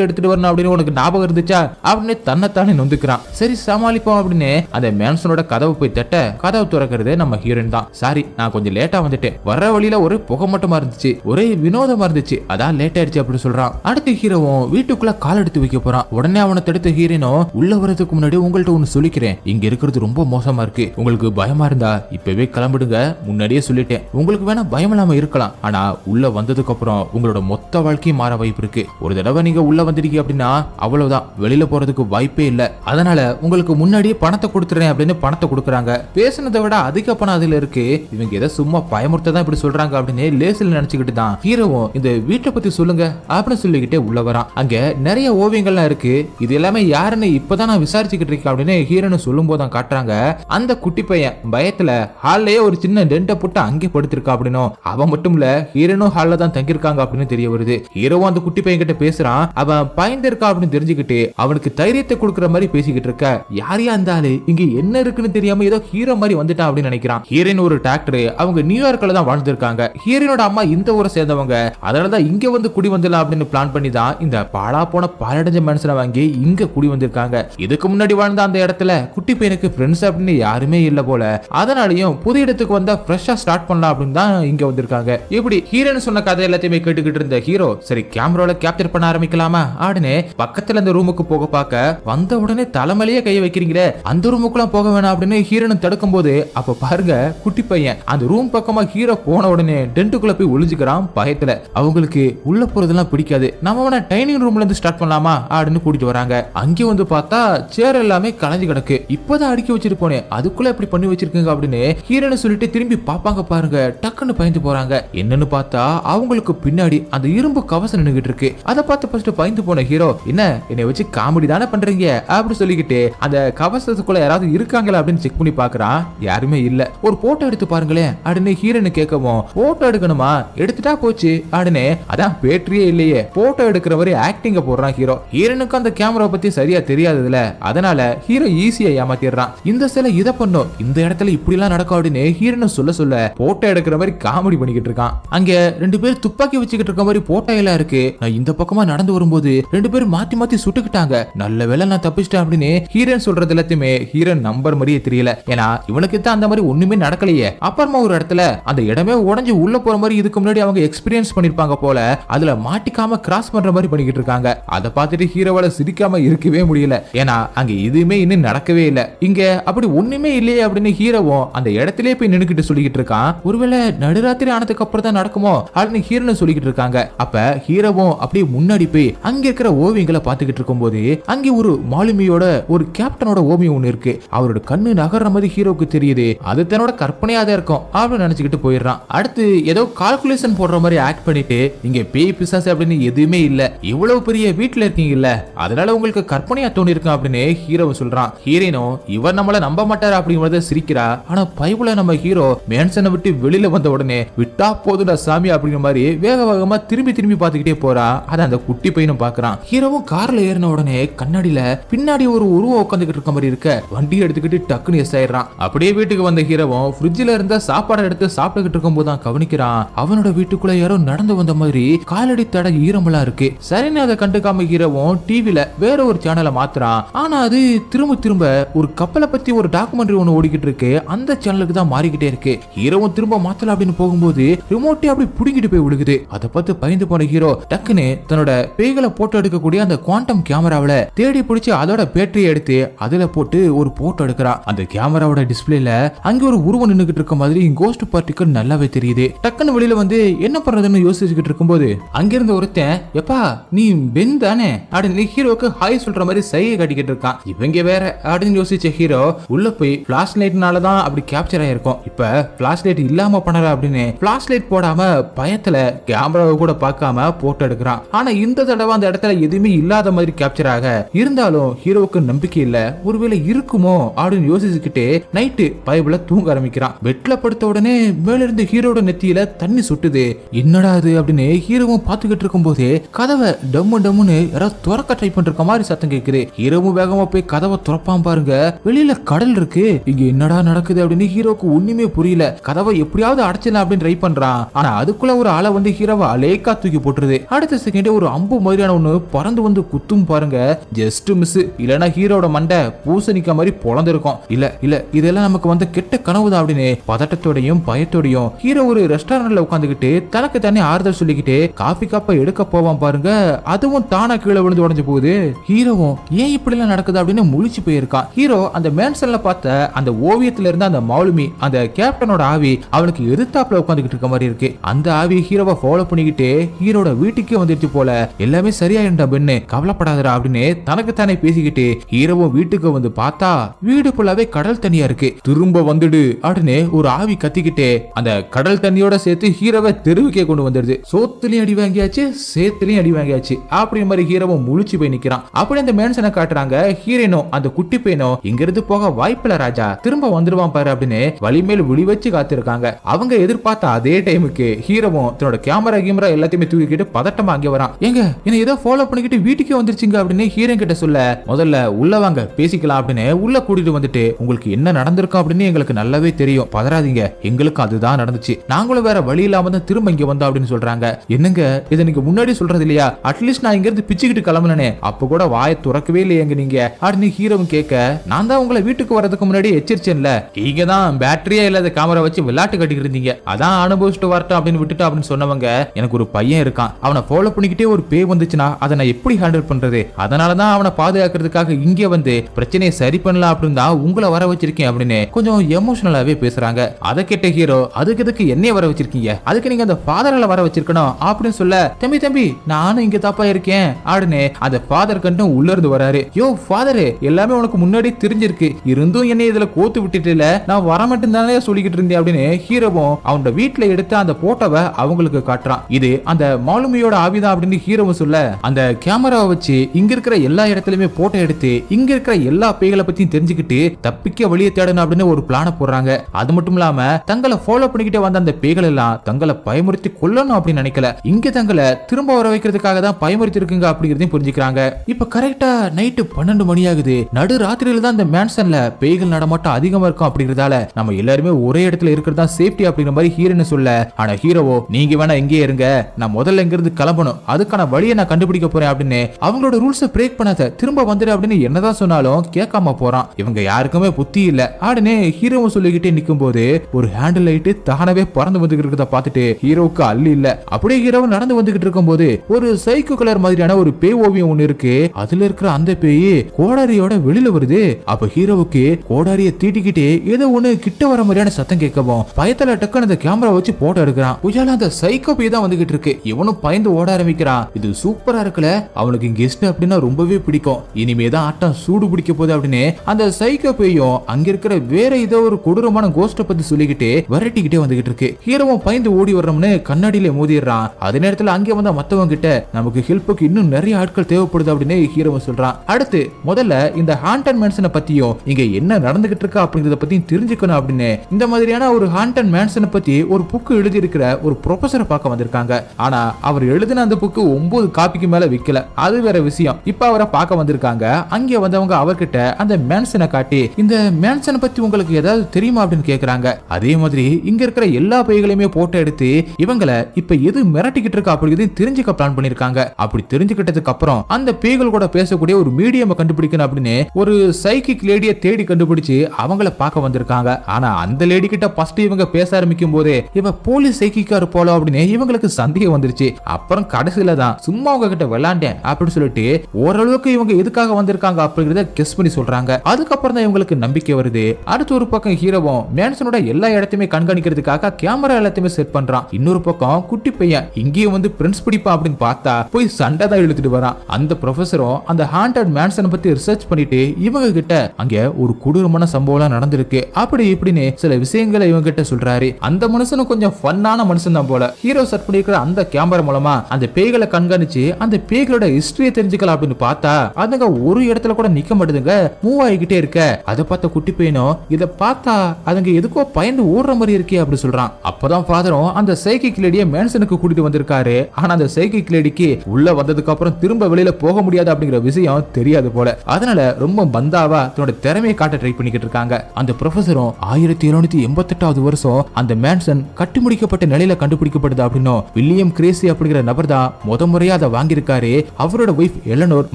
எடுத்துட்டு வரணும் அப்படின்னு உனக்கு ஞாபகம் இருந்துச்சா? அப்படின்னு தன்னைத்தானே நொந்துக்கிறான். சரி சமாளிப்போம் அப்படின்னு அந்த மேன்சனோட கதவை போய் தட்ட கதவை திறக்கிறது நம்ம ஹீரோயின் தான். சாரி நான் கொஞ்சம் லேட்டா வந்துட்டேன். வர வழியில ஒரு புகை மட்டுமா இருந்துச்சு. ஒரே வினோதமா இருந்துச்சு. அதான் லேட் ஆயிடுச்சு அப்படின்னு சொல்றான். அடுத்த ஹீரோவும் வீட்டுக்குள்ள கால் எடுத்து வைக்க போறான். உடனே அவனை தடுத்த ஹீரோனும் உள்ள வரதுக்கு முன்னாடி உங்கள்ட்ட ஒன்னு சொல்லிக்கிறேன். இங்க இருக்கிறது ரொம்ப மோசமா இருக்கு. உங்களுக்கு பயமா இருந்தா இப்பவே கிளம்பிடுங்க. முன்னாடியே சொல்லிட்டேன். உங்களுக்கு வேணா பயம் இல்லாம இருக்கலாம். ஆனா உள்ள வந்ததுக்கு அப்புறம் உங்களோட மொத்த வாழ்க்கையும் மாற வாய்ப்பு இருக்கு. ஒரு தடவை நீங்க உள்ள வந்திருக்கீங்க அப்படின்னா அவ்வளவுதான். வெளியில போறதுக்கு வாய்ப்பே இல்ல. அதனால உங்களுக்கு முன்னாடியே பணத்தை கொடுத்துறேன் அப்படின்னு பணத்தை கொடுக்குறாங்க. பேசுனதை விட அதிக பணம் அதுல இருக்கு. இவங்க ஏதோ சும்மா பயமுறுத்த தான் இப்படி சொல்றாங்க அப்படின்னு லேசில் நினைச்சுக்கிட்டு தான். ஹீரோவும் இந்த வீட்டை பத்தி சொல்லுங்க அப்படின்னு சொல்லிக்கிட்டே உள்ள வரான். அங்க நிறைய ஓவியங்கள்லாம் இருக்கு. இது எல்லாமே யாருன்னு இப்பதான் நான் விசாரிச்சுக்கிட்டு இருக்கேன் அப்படின்னு ஹீரோன்னு சொல்லும் போது தான் காட்டுறாங்க. அந்த குட்டி பையன் பயத்துல ஹால்லயே ஒரு சின்ன டென்ட்டை போட்டு அங்கே படுத்திருக்கா அப்படின்னும். அவன் மட்டும் இல்ல ஹீரோனும் ஹால்ல தான் தங்கியிருக்காங்க அப்படின்னு தெரிய வருது. இரவும் அந்த குட்டி பையன் கிட்ட பேசுறான். அவன் பயந்து இருக்கா அப்படின்னு தெரிஞ்சுக்கிட்டு அவனுக்கு தைரியத்தை கொடுக்குற மாதிரி பேசிக்கிட்டு இருக்க. யாரையா அந்த ஆளு? இங்க என்ன இருக்குன்னு தெரியாம ஏதோ ஹீரோ மாதிரி வந்துட்டான் அப்படின்னு நினைக்கிறான். ஹீரோயின் ஒரு டாக்டர் அவங்க நியூயார்க்ல தான் வாழ்ந்திருக்காங்க. ஹீரோனோட அம்மா இந்த ஊரை சேர்ந்தவங்க. அதனாலதான் இங்க வந்து குடி வந்துடலாம் அப்படின்னு பிளான் பண்ணி தான் இந்த பாலா போன பாலடைஞ்ச மனுஷனை வாங்கி இங்க குடி வந்திருக்காங்க. இதுக்கு முன்னாடி வாழ்ந்த அந்த இடத்துல குட்டி பையனுக்கு ஃப்ரெண்ட்ஸ் அப்படின்னு யாருமே இல்ல போல. அதனாலயும் புது இடத்துக்கு வந்தா ஃப்ரெஷ்ஷா ஸ்டார்ட் பண்ணலாம் அப்படின்னு தான் இங்க வந்திருக்காங்க. இப்படி ஹீரோன்னு சொன்ன கதை எல்லாத்தையுமே கேட்டுக்கிட்டு இருந்த ஹீரோ சரி கேமரால கேப்சர் பண்ண ஆரம்பிக்கலாமா? ஆடுனே பக்கத்துல அந்த ரூமுக்கு போக பார்க்க வந்த உடனே தலைமையிலேயே கையை வைக்கிறீங்களே அந்த ரூமுக்குலாம் போக வேணாம் அப்படின்னு ஹீரோனு தடுக்கும் போது அப்ப பாருங்க குட்டி பையன் அந்த ரூம் பக்கமா ஹீரோ போன உடனே டென்ட்டுக்குள்ள போய் ஒளிஞ்சுக்கிறான் பயத்துல. அவங்களுக்கு உள்ள போறதெல்லாம் பிடிக்காது. நம்ம வேணா டைனிங் ரூம்ல இருந்து ஸ்டார்ட் பண்ணலாமா? அப்படின்னு கூட்டிட்டு வராங்க. அங்கே வந்து பார்த்தா சேர் எல்லாமே கலைஞ்சு கிடக்கு. இப்பதான் அடுக்கி வச்சிட்டு போனேன். அதுக்குள்ள இப்படி பண்ணி வச்சிருக்கீங்க அப்படின்னு ஹீரோன்னு சொல்லிட்டு திரும்பி பாப்பாங்க பாருங்க. டக்குன்னு பயந்து போறாங்க. என்னன்னு பார்த்தா அவங்களுக்கு பின்னாடி அந்த இரும்பு கவசம் நின்னுகிட்டு இருக்கு. அதை பார்த்து ஃபர்ஸ்ட் பயந்து போன ஹீரோ என்ன என்னை வச்சு காமெடி தானே பண்றீங்க? அப்படின்னு சொல்லிக்கிட்டு அந்த கவசத்துக்குள்ள யாராவது இருக்காங்களா அப்படின்னு செக் பண்ணி பாக்குறான் யாருமே இல்ல. ஒரு போட்டோ எடுத்து பாருங்களேன் அப்படின்னு ஹீரோனு கேட்கவும் போட்டோ எடுக்கணுமா? எடுத்துட்டா போச்சு. அப்படின்னு அதான் பேட்டரியே இல்லையே. போட்டோ எடுக்கிற மாதிரி ஆக்டிங்க போடுறான் ஹீரோ ஹீரோனுக்கு அந்த கேமரா பத்தி சரியா தெரியாததுல அதனால ஹீரோ ஈஸியா ஏமாத்திடுறான். இந்த சிலை இதை பண்ணும். இந்த இடத்துல இப்படி எல்லாம் நடக்கும் அப்படின்னு ஹீரோனு சொல்ல சொல்ல போட்டோ எடுக்கிற மாதிரி காமெடி பண்ணிக்கிட்டு இருக்கான். அங்க ரெண்டு பேர் துப்பாக்கி வச்சுக்கிட்டு இருக்க மாதிரி போட்டோ இருக்கு. நான் இந்த பக்கமா நடந்து வரும்போது ரெண்டு பேரும் மாத்தி மாத்தி சுட்டுக்கிட்டாங்க. நல்ல வேளை நான் தப்பிச்சிட்டேன் அப்படின்னு ஹீரோன் சொல்றது எல்லாத்தையுமே ஹீரோன் நம்பர் மாதிரியே தெரியல. ஏன்னா இவனுக்கு தான் அந்த மாதிரி ஒண்ணுமே நடக்கலையே. அப்புறமா ஒரு இடத்துல அந்த இடமே உடஞ்சு உள்ள போற மாதிரி இதுக்கு முன்னாடி அவங்க எக்ஸ்பீரியன்ஸ் பண்ணிருப்பாங்க போல அதுல மாட்டிக்காம கிராஸ் பண்ற மாதிரி பண்ணிக்கிட்டு இருக்காங்க. அதை பார்த்துட்டு ஹீரோவால சிரிக்காம இருக்கவே முடியல. ஏன்னா அங்க எதுவுமே இன்னும் நடக்கவே இல்ல. இங்க அப்படி ஒண்ணுமே இல்லையே அப்படின்னு ஹீரோவும் அந்த இடத்திலே போய் நின்னுக்கிட்டு சொல்லிக்கிட்டு இருக்கான். ஒருவேளை நடுராத்திரி ஆனதுக்கு அப்புறம் தான் நடக்குமோ அப்படின்னு ஹீரோன்னு சொல்லிக்கிட்டு இருக்காங்க. அப்ப ஹீரோவும் அப்படியே முன்னாடி போய் அங்க இருக்கிற ஓவியங்களை பார்த்துக்கிட்டு இருக்கும்போது அங்கே ஒரு மாலுமியோட ஒரு கேப்டனோட ஓவியம் ஒன்று இருக்கு. அவரோட கண்ணு நகர்ற மாதிரி ஹீரோக்கு தெரியுது. அது தன்னோட கற்பனையா தான் இருக்கும். அப்படின்னு நினைச்சுக்கிட்டு போயிடுறான். அடுத்து ஏதோ கால்குலேஷன் போடுற மாதிரி ஆக்ட் பண்ணிட்டு இங்க பேய் பிசாசு அப்படின்னு எதுவுமே இல்ல. இவ்வளவு பெரிய வீட்டுல இருக்கீங்கல்ல. அதனால உங்களுக்கு கற்பனையா தோணி இருக்கும் அப்படின்னு ஹீரோவை சொல்றான். ஹீரோனும் இவர் நம்மள நம்ப மாட்டாரு? அப்படிங்கறத சிரிக்கிறா. ஆனா பைபிள நம்ம ஹீரோ மேன்சனை விட்டு வெளியில வந்த உடனே விட்டா போதுடா சாமி அப்படிங்கிற மாதிரி வேக வேகமா திரும்பி திரும்பி பார்த்துக்கிட்டே போறா. அதை அந்த குட்டி பையனும் பாக்குறான் ஹீரோவும் கார்ல ஏறின உடனே கண்ணாடியில பின்னாடி ஒரு உருவம் உட்காந்துக்கிட்டு இருக்க மாதிரி இருக்க. வண்டி எடுத்துக்கிட்டு டக்குன்னு எஸ் ஆயிடுறான் அப்படியே வீட்டுக்கு வந்த ஹீரோவும் ஃப்ரிட்ஜ்ல இருந்த சாப்பாடை எடுத்து சாப்பிட்டுக்கிட்டு இருக்கும்போது தான் கவனிக்கிறான். அவனோட வீட்டுக்குள்ள யாரோ நடந்து வந்த மாதிரி காலடி தட ஈரமெல்லாம் இருக்கு. சரின்னு அதை கண்டுக்காம ஹீரோவும் டிவில வேற ஒரு சேனலை மாத்துறான். ஆனா அது திரும்ப திரும்ப ஒரு கப்பலை பத்தி ஒரு டாக்குமெண்ட்ரி ஒன்று ஓடிக்கிட்டு இருக்கு. அந்த சேனலுக்கு தான் மாறிக்கிட்டே இருக்கு. ஹீரோவும் திரும்ப மாத்தல அப்படின்னு போகும்போது ரிமோட்டே அப்படி பிடிங்கிட்டு போய் விழுகுது. அதை பார்த்து பயந்து போன ஹீரோ டக்குன்னு தன்னோட பேய்களை போட்டோ எடுக்கக்கூடிய அந்த குவாண்டம் கேமராவில தேடி பிடிச்சி அதோட பேட்டரியை எடுத்து அதுல போட்டு ஒரு போட்டோ எடுக்கிறான். அந்த கேமராவோட டிஸ்பிளேல அங்க ஒரு உருவம் நின்னுகிட்டு இருக்க மாதிரி கோஸ்ட் பார்ட்டிக்கு நல்லாவே தெரியுது. டக்குன்னு வெளியில வந்து என்ன பண்றதுன்னு யோசிச்சுக்கிட்டு இருக்கும்போது அங்கிருந்த ஒருத்தன் எப்பா நீ பென் தானே? அப்படின்னு ஹீரோக்கு ஹாய் சொல்ற மாதிரி சையை காட்டிக்கிட்டு இருக்கான். இவங்க வேற அப்படின்னு யோசிச்ச ஹீரோ உள்ள போய் பிளாஷ் லைட்னால தான் அப்படி கேப்சர் ஆயிருக்கும். இப்ப பிளாஷ் லைட் இல்லாம பண்ணல அப்படின்னு பிளாஷ் லைட் போடாம பயத்துல கேமராவை கூட பார்க்காம போட்டோ எடுக்கிறான். ஆனா இந்த தடவை அந்த இடத்துல எதுவுமே இல்லாத மாதிரி கேப்சர் ஆக இருந்தாலும் ஹீரோவுக்கு நம்பிக்கை இல்ல. ஒருவேளை இருக்குமோ அப்படின்னு யோசிச்சுக்கிட்டே நைட்டு பைபிள தூங்க ஆரம்பிக்கிறான். பெட்ல படுத்த உடனே மேல இருந்து ஹீரோட நெத்தியில தண்ணி சுட்டுது. என்னடா அது அப்படின்னு ஹீரோவும் பாத்துக்கிட்டு இருக்கும் போதே கதவை டம்மு டம்முன்னு யாராவது துறக்க ட்ரை பண்ற மாதிரி சத்தம் கேக்குது. ஹீரோவும் வேகமா போய் கதவை துறப்பான் பாருங்க. வெளியில கடல் இருக்கு. இங்க என்னடா நடக்குது அப்படின்னு ஹீரோக்கு ஒண்ணுமே புரியல. கதவை எப்படியாவது அடைச்சலாம் அப்படின்னு ட்ரை பண்றான். ஆனா அதுக்குள்ள ஒரு ஆளை வந்து ஹீரோவை அலே நேக்கா தூக்கி போட்டுருது. அடுத்த செகண்டே ஒரு அம்பு மாதிரியான ஒன்று பறந்து வந்து குத்தும் பாருங்க. ஜஸ்ட் மிஸ் இல்லனா ஹீரோட மண்டை பூசணிக்க மாதிரி பொழந்திருக்கும் இல்ல இல்ல இதெல்லாம் நமக்கு வந்து கெட்ட கனவு தான் அப்படின்னு பதட்டத்தோடையும் பயத்தோடையும் ஹீரோ ஒரு ரெஸ்டாரண்ட்ல உட்காந்துக்கிட்டு தனக்கு தண்ணி ஆறுதல் சொல்லிக்கிட்டு காஃபி காப்பை எடுக்க போவான் பாருங்க. அதுவும் தானா கீழே விழுந்து உடஞ்சு போகுது. ஹீரோவும் ஏன் இப்படி எல்லாம் நடக்குது? அப்படின்னு முழிச்சு போயிருக்கான். ஹீரோ அந்த மேன்சன்ல பார்த்த அந்த ஓவியத்துல இருந்த அந்த மாலுமி அந்த கேப்டனோட ஆவி அவனுக்கு எதிர்த்தாப்புல உட்காந்துக்கிட்டு இருக்க மாதிரி இருக்கு. அந்த ஆவி ஹீரோவை ஃபாலோ பண்ணிக்கிட்டு ஹீரோட வீட்டுக்கே வந்துருச்சு போல. எல்லாமே சரியாயிண்டா பெண்ணு. கவலைப்படாதடா அப்படின்னு தனக்கு தானே பேசிக்கிட்டு ஹீரோவும் வீட்டுக்கு வந்து பார்த்தா வீடு ஃபுல்லாவே கடல் தண்ணியா இருக்கு. திரும்ப வந்துடு அப்படின்னு ஒரு ஆவி கத்திக்கிட்டே அந்த கடல் தண்ணியோட சேர்த்து ஹீரோவை தெருவுக்கே கொண்டு வந்துடுது. சோத்துலயும் அடி வாங்கியாச்சு சேத்துலயும் அடி வாங்கியாச்சு. அப்படின்ற மாதிரி ஹீரோவும் முழிச்சு போய் நிக்கிறான். அப்படி அந்த மேன்சனை காட்டுறாங்க ஹீரோனும் அந்த குட்டி பையனும். இங்க இருந்து போக வாய்ப்பில்ல ராஜா. திரும்ப வந்துருவான் பாரு அப்படின்னு வழிமேல் விழி வச்சு காத்திருக்காங்க. அவங்க எதிர்பார்த்த அதே டைமுக்கு ஹீரோவும் தன்னோட கேமரா கேமரா எல்லாத்தையுமே தூக்கிக்கிட்டு பதட்டமா அங்கே வரான். ஏங்க என்ன ஏதோ ஃபாலோ பண்ணிக்கிட்டு வீட்டுக்கே வந்துருச்சுங்க அப்படின்னு ஹீரோன் கிட்ட சொல்ல. முதல்ல உள்ள வாங்க பேசிக்கலாம் அப்படின்னு உள்ள கூட்டிட்டு வந்துட்டு உங்களுக்கு என்ன நடந்திருக்கும்? அப்படின்னு எங்களுக்கு நல்லாவே தெரியும். பதறாதீங்க எங்களுக்கு அதுதான் நடந்துச்சு. நாங்களும் வேற வழி இல்லாம தான் திரும்ப இங்க வந்தோம் அப்படின்னு சொல்றாங்க. என்னங்க இதை நீங்க முன்னாடி சொல்றது இல்லையா? அட்லீஸ்ட் நான் இங்க இருந்து பிச்சுக்கிட்டு கிளம்புனே அப்ப கூட வாயை துறக்கவே இல்லையேங்க நீங்க. அப்படின்னு ஹீரோவும் கேட்க நான் தான் உங்களை வீட்டுக்கு வரதுக்கு முன்னாடி எச்சரிச்சேன்ல. நீங்க தான் பேட்டரியே இல்லாத கேமரா வச்சு விளையாட்டு கட்டிக்கிட்டு இருந்தீங்க. அதான் அனுபவிச்சுட்டு வரட்டும் அப்படின்னு விட்டுட்டு அப்படின்னு சொன்னவங்க எனக்கு ஒரு பையன் இருக்கான். அவனை ஃபாலோ பண்ணிக்கிட்டே ஒரு பேய் வந்துச்சுன்னா அதை நான் எப்படி ஹேண்டில் பண்றது? அதனால தான் அவனை பாதுகாக்கிறதுக்காக இங்கே வந்து பிரச்சனையை சரி பண்ணலாம் அப்படின்னு தான் உங்களை வர வச்சிருக்கேன் அப்படின்னு கொஞ்சம் எமோஷனலாவே பேசுறாங்க. அதை கேட்ட ஹீரோ அதுக்கு இதுக்கு என்னைய வர வச்சிருக்கீங்க? அதுக்கு நீங்க அந்த ஃபாதரில் வர வச்சிருக்கணும் அப்படின்னு சொல்ல தம்பி தம்பி நானும் இங்க தாப்பா இருக்கேன். அப்படின்னு அந்த ஃபாதர் கண்டும் உள்ள இருந்து வராரு. யோ ஃபாதரு எல்லாமே உனக்கு முன்னாடி தெரிஞ்சிருக்கு. இருந்தும் என்னை இதுல கோத்து விட்டுட்டு இல்ல. நான் வர மட்டும் தானே சொல்லிக்கிட்டு இருந்தேன் அப்படின்னு ஹீரோவும் அவனோட வீட்டுல எடுத்த அந்த போட்டோவை அவங்களுக்கு காட்டுறான். இது அந்த மாலுமியோட ஆவிதான் அப்படின்னு ஹீரோவும் சொல்ல அந்த கேமராவை வச்சு இங்க இருக்கிற எல்லா இடத்துலயுமே போட்டோ எடுத்து இங்க இருக்கிற எல்லா பேய்களை பத்தியும் தெரிஞ்சுக்கிட்டு தப்பிக்க வழியை தேடணும் அப்படின்னு ஒரு பிளான போடுறாங்க. அது மட்டும் இல்லாம தங்களை ஃபாலோ பண்ணிக்கிட்டே வந்த அந்த பேய்கள் எல்லாம் தங்களை பயமுறுத்தி கொல்லணும் அப்படின்னு நினைக்கல. இங்க தங்களை திரும்ப வர வைக்கிறதுக்காக தான் பயமுறுத்தி இருக்குங்க அப்படிங்கறதையும் புரிஞ்சுக்கிறாங்க. இப்ப கரெக்டா நைட்டு பன்னெண்டு மணி ஆகுது. நடு ராத்திரியில தான் இந்த மேன்சன்ல பேய்கள் நடமாட்டம் அதிகமா இருக்கும் அப்படிங்கறதால நம்ம எல்லாருமே ஒரே இடத்துல இருக்கிறது தான் சேஃப்டி அப்படிங்கிற மாதிரி ஹீரோன்னு சொல்ல ஆனா ஹீரோவோ நீங்க வேணா எங்கேயே இருங்க. நான் முதல்ல இங்கிருந்து கிளம்பணும். அதுக்கான வழியை நான் கண்டுபிடிக்க போறேன் அப்படின்னு அவங்களோட ரூல்ஸை பிரேக் பண்ணாத. திரும்ப வந்துடு அப்படின்னு என்னதான் சொன்னாலும் கேட்காம போறான். இவங்க யாருக்குமே புத்தி இல்ல. ஆடுனே ஹீரோவும் சொல்லிக்கிட்டே நிற்கும் போது ஒரு ஹேண்டில் லைட் தானவே பறந்து வந்துகிட்டு இருக்கிறத பார்த்துட்டு ஹீரோவுக்கு அள்ளி இல்ல. அப்படியே ஹீரோ நடந்து வந்துகிட்டு இருக்கும்போது ஒரு சைக்கோ கலர் மாதிரியான ஒரு பேய் ஓவியம் ஒண்ணு இருக்கு. அதுல இருக்கிற அந்த பேய் கோடாரியோட வெளியில வருது. அப்ப ஹீரோவுக்கு கோடாரிய தீட்டிக்கிட்டே ஏதோ ஒண்ணு கிட்ட வர மாதிரியான சத்தம் கேட்கவும் பயத்துல டக்குன்னு அந்த கேமரா வச்சு போட்டோ எடுக்கிறான். உஜால அந்த சைக்கோ பேய் தான் வந்துகிட்டு இருக்கு. இவனும் பயந்து ஓட ஆரம்பிக்கிறான். இது சூப்பரா இருக்குல்ல? அவனுக்கு கெஸ்ட் அப்படின்னா ரொம்பவே பிடிக்கும். இனிமே தான் ஆட்டம் சூடு பிடிக்க போகுது அப்படின்னு அந்த சைக்கோ பேயும் அங்க இருக்கிற வேற ஏதோ ஒரு கொடூரமான கோஸ்ட பத்தி சொல்லிக்கிட்டே விரட்டிக்கிட்டே வந்துகிட்டு இருக்கு. ஹீரோவும் பயந்து ஓடி வர்றோம்னு கண்ணாடியில மோதிடுறான். அதே நேரத்துல அங்கே வந்த மத்தவங்க கிட்ட நமக்கு ஹெல்ப்புக்கு இன்னும் நிறைய ஆட்கள் தேவைப்படுது அப்படின்னு ஹீரோவும் சொல்றான். அடுத்து முதல்ல இந்த ஹாண்டன் மேன்சனை பத்தியும் இங்க என்ன நடந்துகிட்டு இருக்கா அப்படிங்கறத பத்தியும் தெரிஞ்சுக்கணும் அப்படின்னு இந்த மாதிரியான ஒரு ஹாண்டன் மேன்சனை பத்தி ஒரு புக்கு எழுதி இருக்கிற ஒரு ப்ரொஃபஸரை பார்க்க வந்திருக்காங்க. ஆனா அவர் எழுதின அந்த புக்கு ஒன்பது காப்பிக்கு மேல விக்கல. அது வேற விஷயம். இப்ப அவரை பார்க்க வந்திருக்காங்க. அங்கே வந்தவங்க அவர்கிட்ட அந்த மேன்சனை காட்டி இந்த மேன்சனை பத்தி உங்களுக்கு ஏதாவது தெரியுமா? அப்படின்னு கேக்குறாங்க. அதே மாதிரி இங்க இருக்கிற எல்லா பைகளையுமே போட்டோ எடுத்து இவங்களை இப்ப எது மிரட்டிக்கிட்டு இருக்கா? அப்படிங்கிறதையும் தெரிஞ்சுக்க பிளான் பண்ணிருக்காங்க அப்படி தெரிஞ்சுக்கிட்டதுக்கு அப்புறம் அந்த பேய்கள் கூட பேசக்கூடிய ஒரு மீடியம் கண்டுபிடிக்கணும் அப்படின்னு ஒரு சைக்கிக் லேடிய தேடி கண்டுபிடிச்சு அவங்கள பார்க்க வந்திருக்காங்க. ஆனா அந்த லேடி கிட்ட ஃபர்ஸ்ட் இவங்க பேச ஆரம்பிக்கும் போதே இவ போலீஸ் சைக்கிக்கா இருப்போல அப்படின்னு இவங்களுக்கு சந்தேகம் வந்துருச்சு. அப்புறம் கடைசியில தான் சும்மா அவங்க கிட்ட விளாண்டேன் அப்படின்னு சொல்லிட்டு ஓரளவுக்கு இவங்க எதுக்காக வந்திருக்காங்க அப்படிங்கறத கெஸ் பண்ணி சொல்றாங்க. அதுக்கப்புறம் தான் இவங்களுக்கு நம்பிக்கை வருது. அடுத்த ஒரு பக்கம் ஹீரோவும் மேன்சனோட எல்லா இடத்தையுமே கண்காணிக்கிறதுக்காக கேமரா எல்லாத்தையுமே செட் பண்றான். இன்னொரு பக்கம் குட்டி பையன் இங்கேயும் வந்து பிரின்ஸ் பிடிப்பா அப்படின்னு பார்த்தா போய் சண்டை தான் இழுத்துட்டு வரான். அந்த ப்ரொஃபஸரும் அந்த ஹாண்டட் மேன்சனை பத்தி ரிசர்ச் பண்ணிட்டு இவங்க கிட்ட அங்க ஒரு கொடூரமான சம்பவம் நடந்திருக்கு. அப்படி இப்படின்னு சில விஷயங்களை இவங்க கிட்ட சொல்றாரு. அந்த மனுஷனும் கொஞ்சம் ஃபன்னான மனுஷன் தான் போல. ஹீரோ செட் பண்ணிருக்கிற அந்த கேமரா மூலமா அந்த பேய்களை கண்காணிச்சு அந்த பேய்களோட ஹிஸ்டரியை தெரிஞ்சுக்கலாம் அப்படின்னு பார்த்தா அதுங்க ஒரு இடத்துல கூட நிக்க மாட்டுதுங்க. மூவ் ஆகிக்கிட்டே இருக்க. அதை பார்த்த குட்டி பையனும் இதை பார்த்தா அதுங்க எதுக்கோ பயந்து ஓடுற மாதிரி இருக்கே அப்படின்னு சொல்றான். அப்பதான் ஃபாதரும் அந்த சைக்கிக் லேடியை மேன்சனுக்கு கூட்டிட்டு வந்திருக்காரு. ஆனா அந்த சைக்கிக் லேடிக்கு உள்ள வந்ததுக்கு அப்புறம் திரும்ப வெளியில போக முடியாது அப்படிங்கிற விஷயம் தெரியாது போல. அதனால ரொம்ப பந்தாவா தன்னோட திறமையை காட்ட ட்ரை பண்ணிக்கிட்டு இருக்காங்க. அந்த ப்ரொஃபஸரும் ஆயிரத்தி எழுநூத்தி எண்பத்தெட்டாவது வருஷம் அந்த மேன்சன் கட்டி முடிக்கப்பட்ட நிலையில கண்டுபிடிக்கப்படுது அப்படின்னும் வில்லி வில்லியம் கிரேசி அப்படிங்கிற நபர் தான் முத முறையா அதை வாங்கியிருக்காரு. அவரோட ஒய்ஃப் எலனோர்